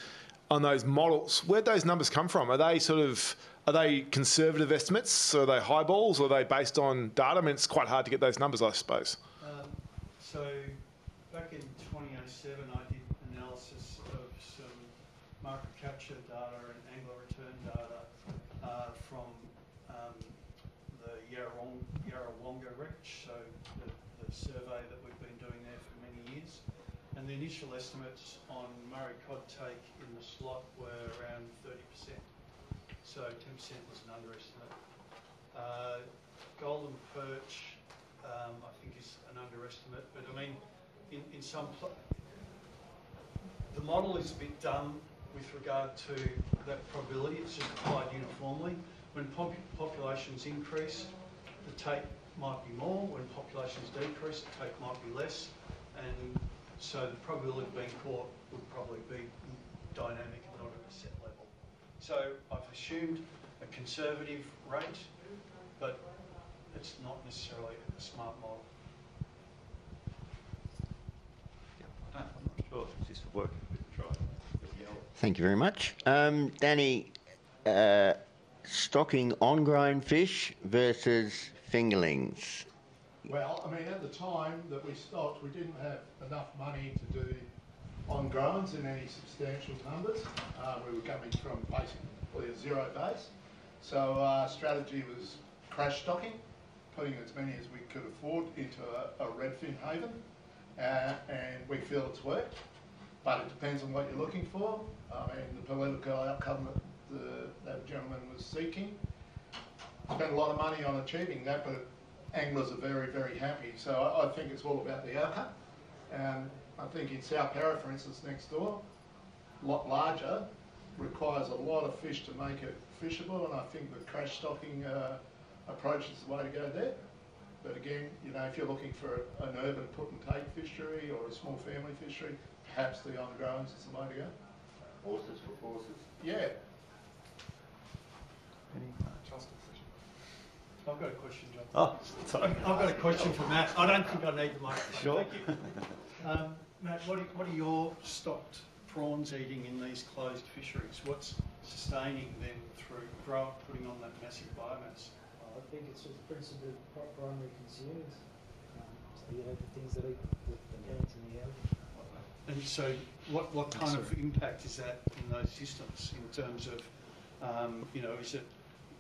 on those models. Where'd those numbers come from? Are they sort of are they conservative estimates? Are they highballs? Or are they based on data? I mean, it's quite hard to get those numbers, I suppose. Um, so back in 2007, I did analysis of some market capture data and angler return data uh, from um, the Yarrawong, Yarrawonga Reach, so the, the survey that we've been doing there for many years. And the initial estimates on Murray cod take in the slot were around 30%. So 10% was an underestimate. Uh, golden perch, um, I think is an underestimate, but I mean, in, in some, the model is a bit dumb with regard to that probability, it's just applied uniformly. When pop- populations increase, the take might be more, when populations decrease, the take might be less, and so the probability of being caught would probably be dynamic and not at a set level. So I've assumed a conservative rate, but it's not necessarily a smart model. I'm not sure if this will work. Try. Thank you very much. Um, Danny, uh, stocking on-grown fish versus fingerlings. Well, I mean, at the time that we stopped, we didn't have enough money to do on-growns in any substantial numbers. Uh, we were coming from basically a zero base. So our strategy was crash stocking, putting as many as we could afford into a, a redfin haven. Uh, and we feel it's worked, but it depends on what you're looking for. I mean, the political outcome that the, that gentleman was seeking. Spent a lot of money on achieving that, but anglers are very, very happy. So I, I think it's all about the outcome. And I think in South Para, for instance, next door, a lot larger, requires a lot of fish to make it fishable, and I think the crash stocking uh, approach is the way to go there. But again, you know, if you're looking for an urban put and take fishery or a small family fishery, perhaps the on-growns is the way to go. Horses for horses. Yeah. I've got a question, John. Oh, sorry. I've got a question for Matt. I don't think I need the microphone. Sure. Thank you. Um, Matt, what are, what are your stocked prawns eating in these closed fisheries? What's sustaining them through grow, putting on that massive biomass? I think it's just principally pri- primary consumers. Um, so you know the things that eat the, the plants in the area. And so, what, what kind of impact is that in those systems in terms of, um, you know, is it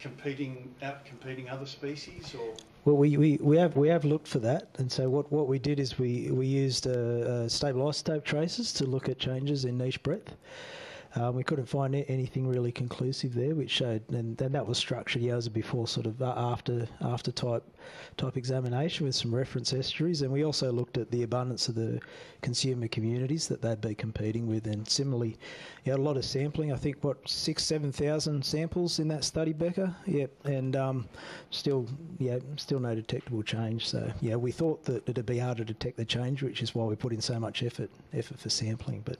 competing out competing other species or? Well, we, we, we have we have looked for that, and so what, what we did is we we used uh, uh, stable isotope traces to look at changes in niche breadth. Um, we couldn't find anything really conclusive there, which showed, and, and that was structured years before, sort of uh, after after type type examination with some reference estuaries, and we also looked at the abundance of the consumer communities that they'd be competing with, and similarly, you had a lot of sampling. I think what six seven thousand samples in that study, Becca. Yep, and um, still yeah, still no detectable change. So yeah, we thought that it'd be hard to detect the change, which is why we put in so much effort effort for sampling, but.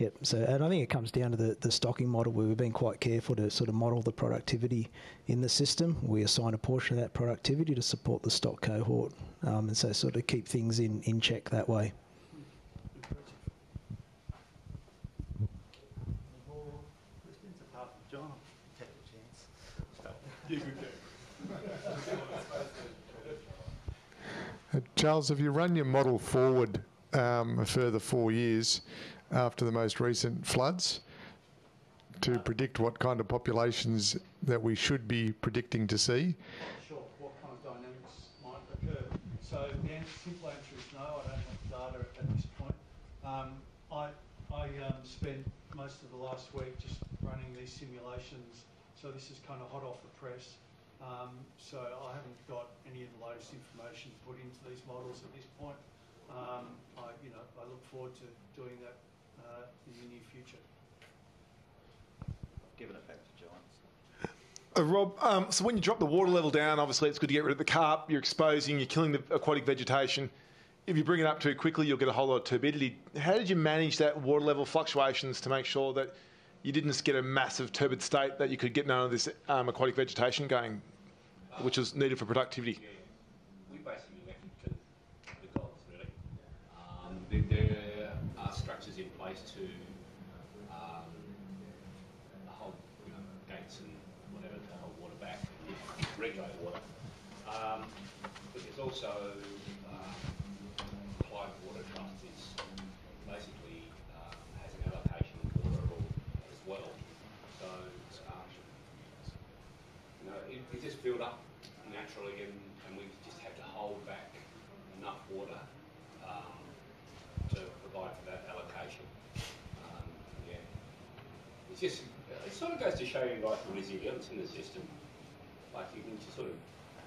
Yep. So, and I think it comes down to the, the stocking model where we've been quite careful to sort of model the productivity in the system. We assign a portion of that productivity to support the stock cohort, um, and so sort of keep things in, in check that way. Uh, Charles, have you run your model forward um, a further four years after the most recent floods to predict what kind of populations that we should be predicting to see? Sure. What kind of dynamics might occur? So the simple answer is no. I don't have data at this point. Um, I I um, spent most of the last week just running these simulations. So this is kind of hot off the press. Um, so I haven't got any of the latest information put into these models at this point. Um, I you know I look forward to doing that uh, in the near future. Giving it back to John. Uh, Rob, um, so when you drop the water level down, obviously it's good to get rid of the carp. You're exposing, you're killing the aquatic vegetation. If you bring it up too quickly, you'll get a whole lot of turbidity. How did you manage that water level fluctuations to make sure that you didn't just get a massive turbid state that you could get none of this um, aquatic vegetation going, which is needed for productivity? We basically left it to the gods, really. Um, there, there are structures in place to um, hold, you know, gates and whatever to hold water back, regulate water. Um, also um, Water Trust is basically um, has an allocation of water as well. So um, you know, it, it just built up naturally and, and we just had to hold back enough water um, to provide for that allocation. Um, yeah. It's just, it sort of goes to show you like the resilience in the system. Like you can just sort of,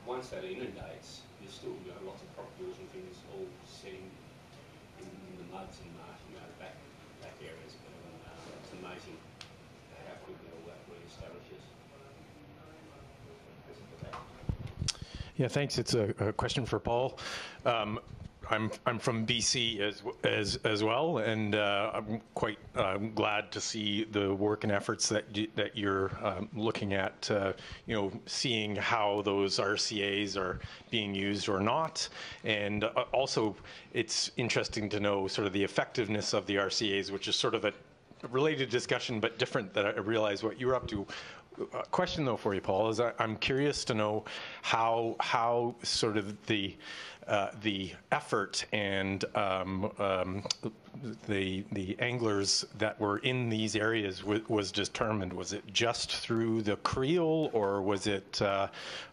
once that inundates, there's still, you know, lots of crocodiles and things all sitting in, in the muds and marsh, you know, back, back areas. But uh, it's amazing how quickly all that. Yeah, thanks. It's a, a question for Paul. Um, I'm I'm from BC as as as well, and uh, I'm quite uh, glad to see the work and efforts that that you're um, looking at. Uh, you know, seeing how those RCA's are being used or not, and uh, also it's interesting to know sort of the effectiveness of the RCA's, which is sort of a related discussion but different. That I realize what you're up to. A question though for you, Paul, is I, I'm curious to know how how sort of the uh, the effort and um, um, the the anglers that were in these areas w- was determined. Was it just through the creel, or was it uh,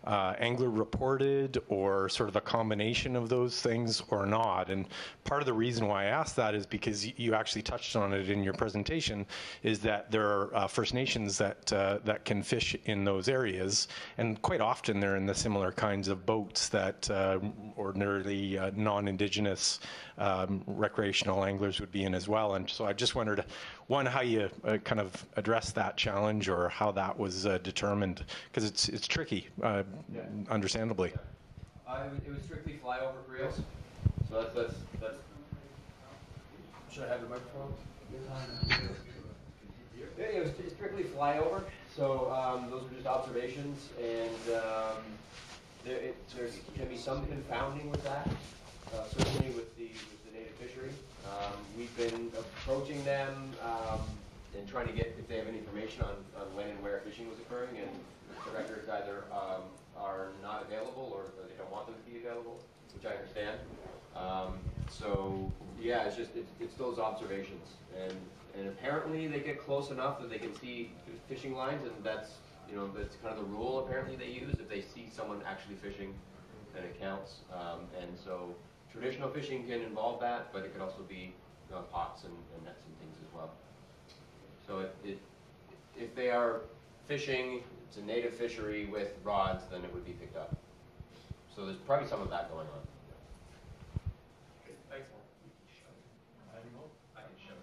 uh, angler reported, or sort of a combination of those things, or not? And part of the reason why I asked that is because you actually touched on it in your presentation, is that there are uh, First Nations that uh, that can fish in those areas, and quite often they're in the similar kinds of boats that uh, or uh, non-indigenous um, recreational anglers would be in as well. And so I just wondered, one, how you uh, kind of address that challenge or how that was uh, determined, because it's it's tricky, uh, Yeah. understandably. Uh, it, was, strictly flyover reels. So that's, that's, that's. Should I have the microphone? Yeah, it was strictly flyover. So um, those were just observations, and um, there it, there's can be some confounding with that. Uh, certainly with the with the native fishery, um, we've been approaching them um, and trying to get if they have any information on, on when and where fishing was occurring, and the records either um, are not available or, they don't want them to be available, which I understand. Um, so yeah, it's just it's, it's those observations, and and apparently they get close enough that they can see fishing lines, and that's you know that's kind of the rule apparently they use. If they see someone actually fishing, then it counts. Um, and so traditional fishing can involve that, but it could also be you know, pots and, and nets and things as well. So if they are fishing, it's a native fishery with rods, then it would be picked up. So there's probably some of that going on. Thanks, I can show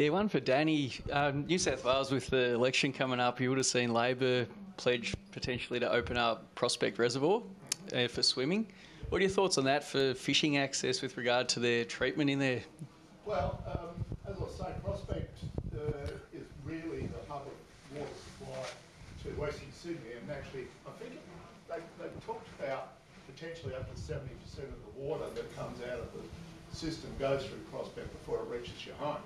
Yeah, one for Danny. Um, New South Wales, with the election coming up, you would have seen Labor pledge potentially to open up Prospect Reservoir uh, for swimming. What are your thoughts on that for fishing access with regard to their treatment in there? Well, um, as I say, Prospect uh, is really the hub of water supply to Western Sydney, and actually, I think they, they've talked about potentially up to 70% of the water that comes out of the system goes through Prospect before it reaches your home.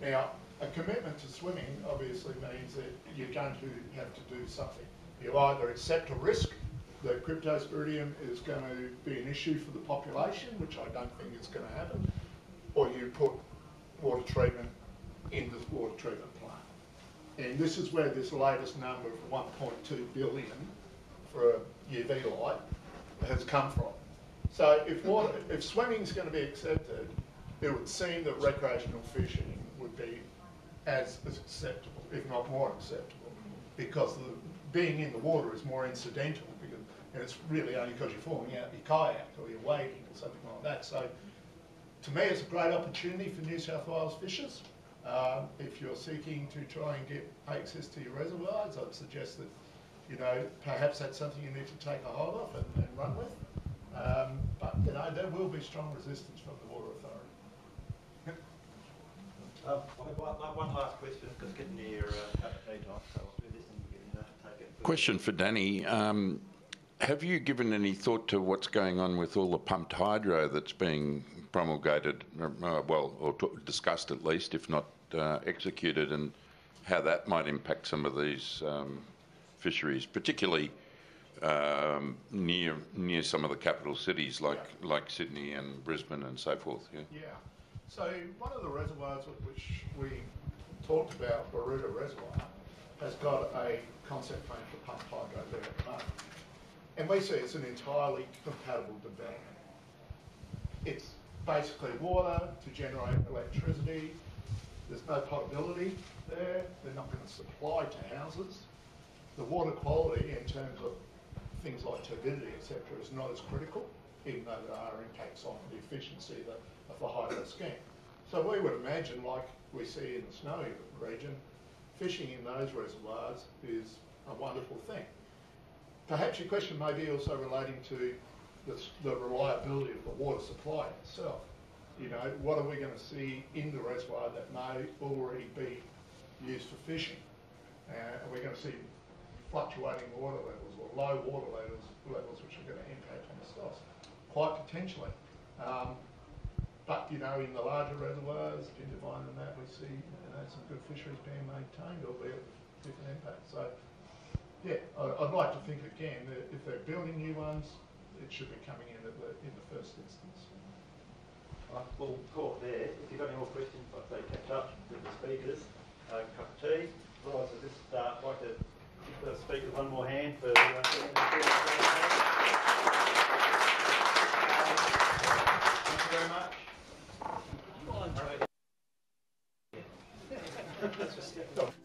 Now, a commitment to swimming obviously means that you're going to have to do something. You either accept a risk that cryptosporidium is going to be an issue for the population, which I don't think is going to happen, or you put water treatment in the water treatment plant. And this is where this latest number of 1.2 billion for a UV light has come from. So if water, if swimming is going to be accepted, it would seem that recreational fishing be as, acceptable, if not more acceptable, because the, being in the water is more incidental, because, and it's really only because you're falling out your kayak or you're wading or something like that. So to me, it's a great opportunity for New South Wales fishers. Um, if you're seeking to try and get access to your reservoirs, I'd suggest that, you know, perhaps that's something you need to take a hold of and, and run with. Um, but, you know, there will be strong resistance from the Water. Um, I have one, one last question, because getting near uh, cup of so I'll do this and you can uh, take it. Question for Danny. Um, have you given any thought to what's going on with all the pumped hydro that's being promulgated, uh, well, or t- discussed at least, if not uh, executed, and how that might impact some of these um, fisheries, particularly um, near near some of the capital cities like like Sydney and Brisbane and so forth? Yeah. Yeah. So one of the reservoirs which we talked about, Baroota Reservoir, has got a concept plan for pumped hydro there at the moment. And we see it's an entirely compatible development. It's basically water to generate electricity. There's no potability there. They're not going to supply to houses. The water quality in terms of things like turbidity, etc., is not as critical, even though there are impacts on the efficiency of the hydro scheme. So we would imagine, like we see in the snowy region, fishing in those reservoirs is a wonderful thing. Perhaps your question may be also relating to the, the reliability of the water supply itself. You know, what are we going to see in the reservoir that may already be used for fishing? Uh, are we going to see fluctuating water levels or low water levels, levels which are going to impact on the stocks? Quite potentially. Um, but you know, in the larger reservoirs, Jindabyne and that, we see you know, some good fisheries being maintained, albeit with different impacts. So yeah, I'd like to think again that if they're building new ones, it should be coming in at the, in the first instance. Right, well, caught there. If you've got any more questions, I'd say catch up with the speakers. Uh, cup of tea. Otherwise, I'd just uh, like to give the one more hand for everyone. Thank you very much. That's just it.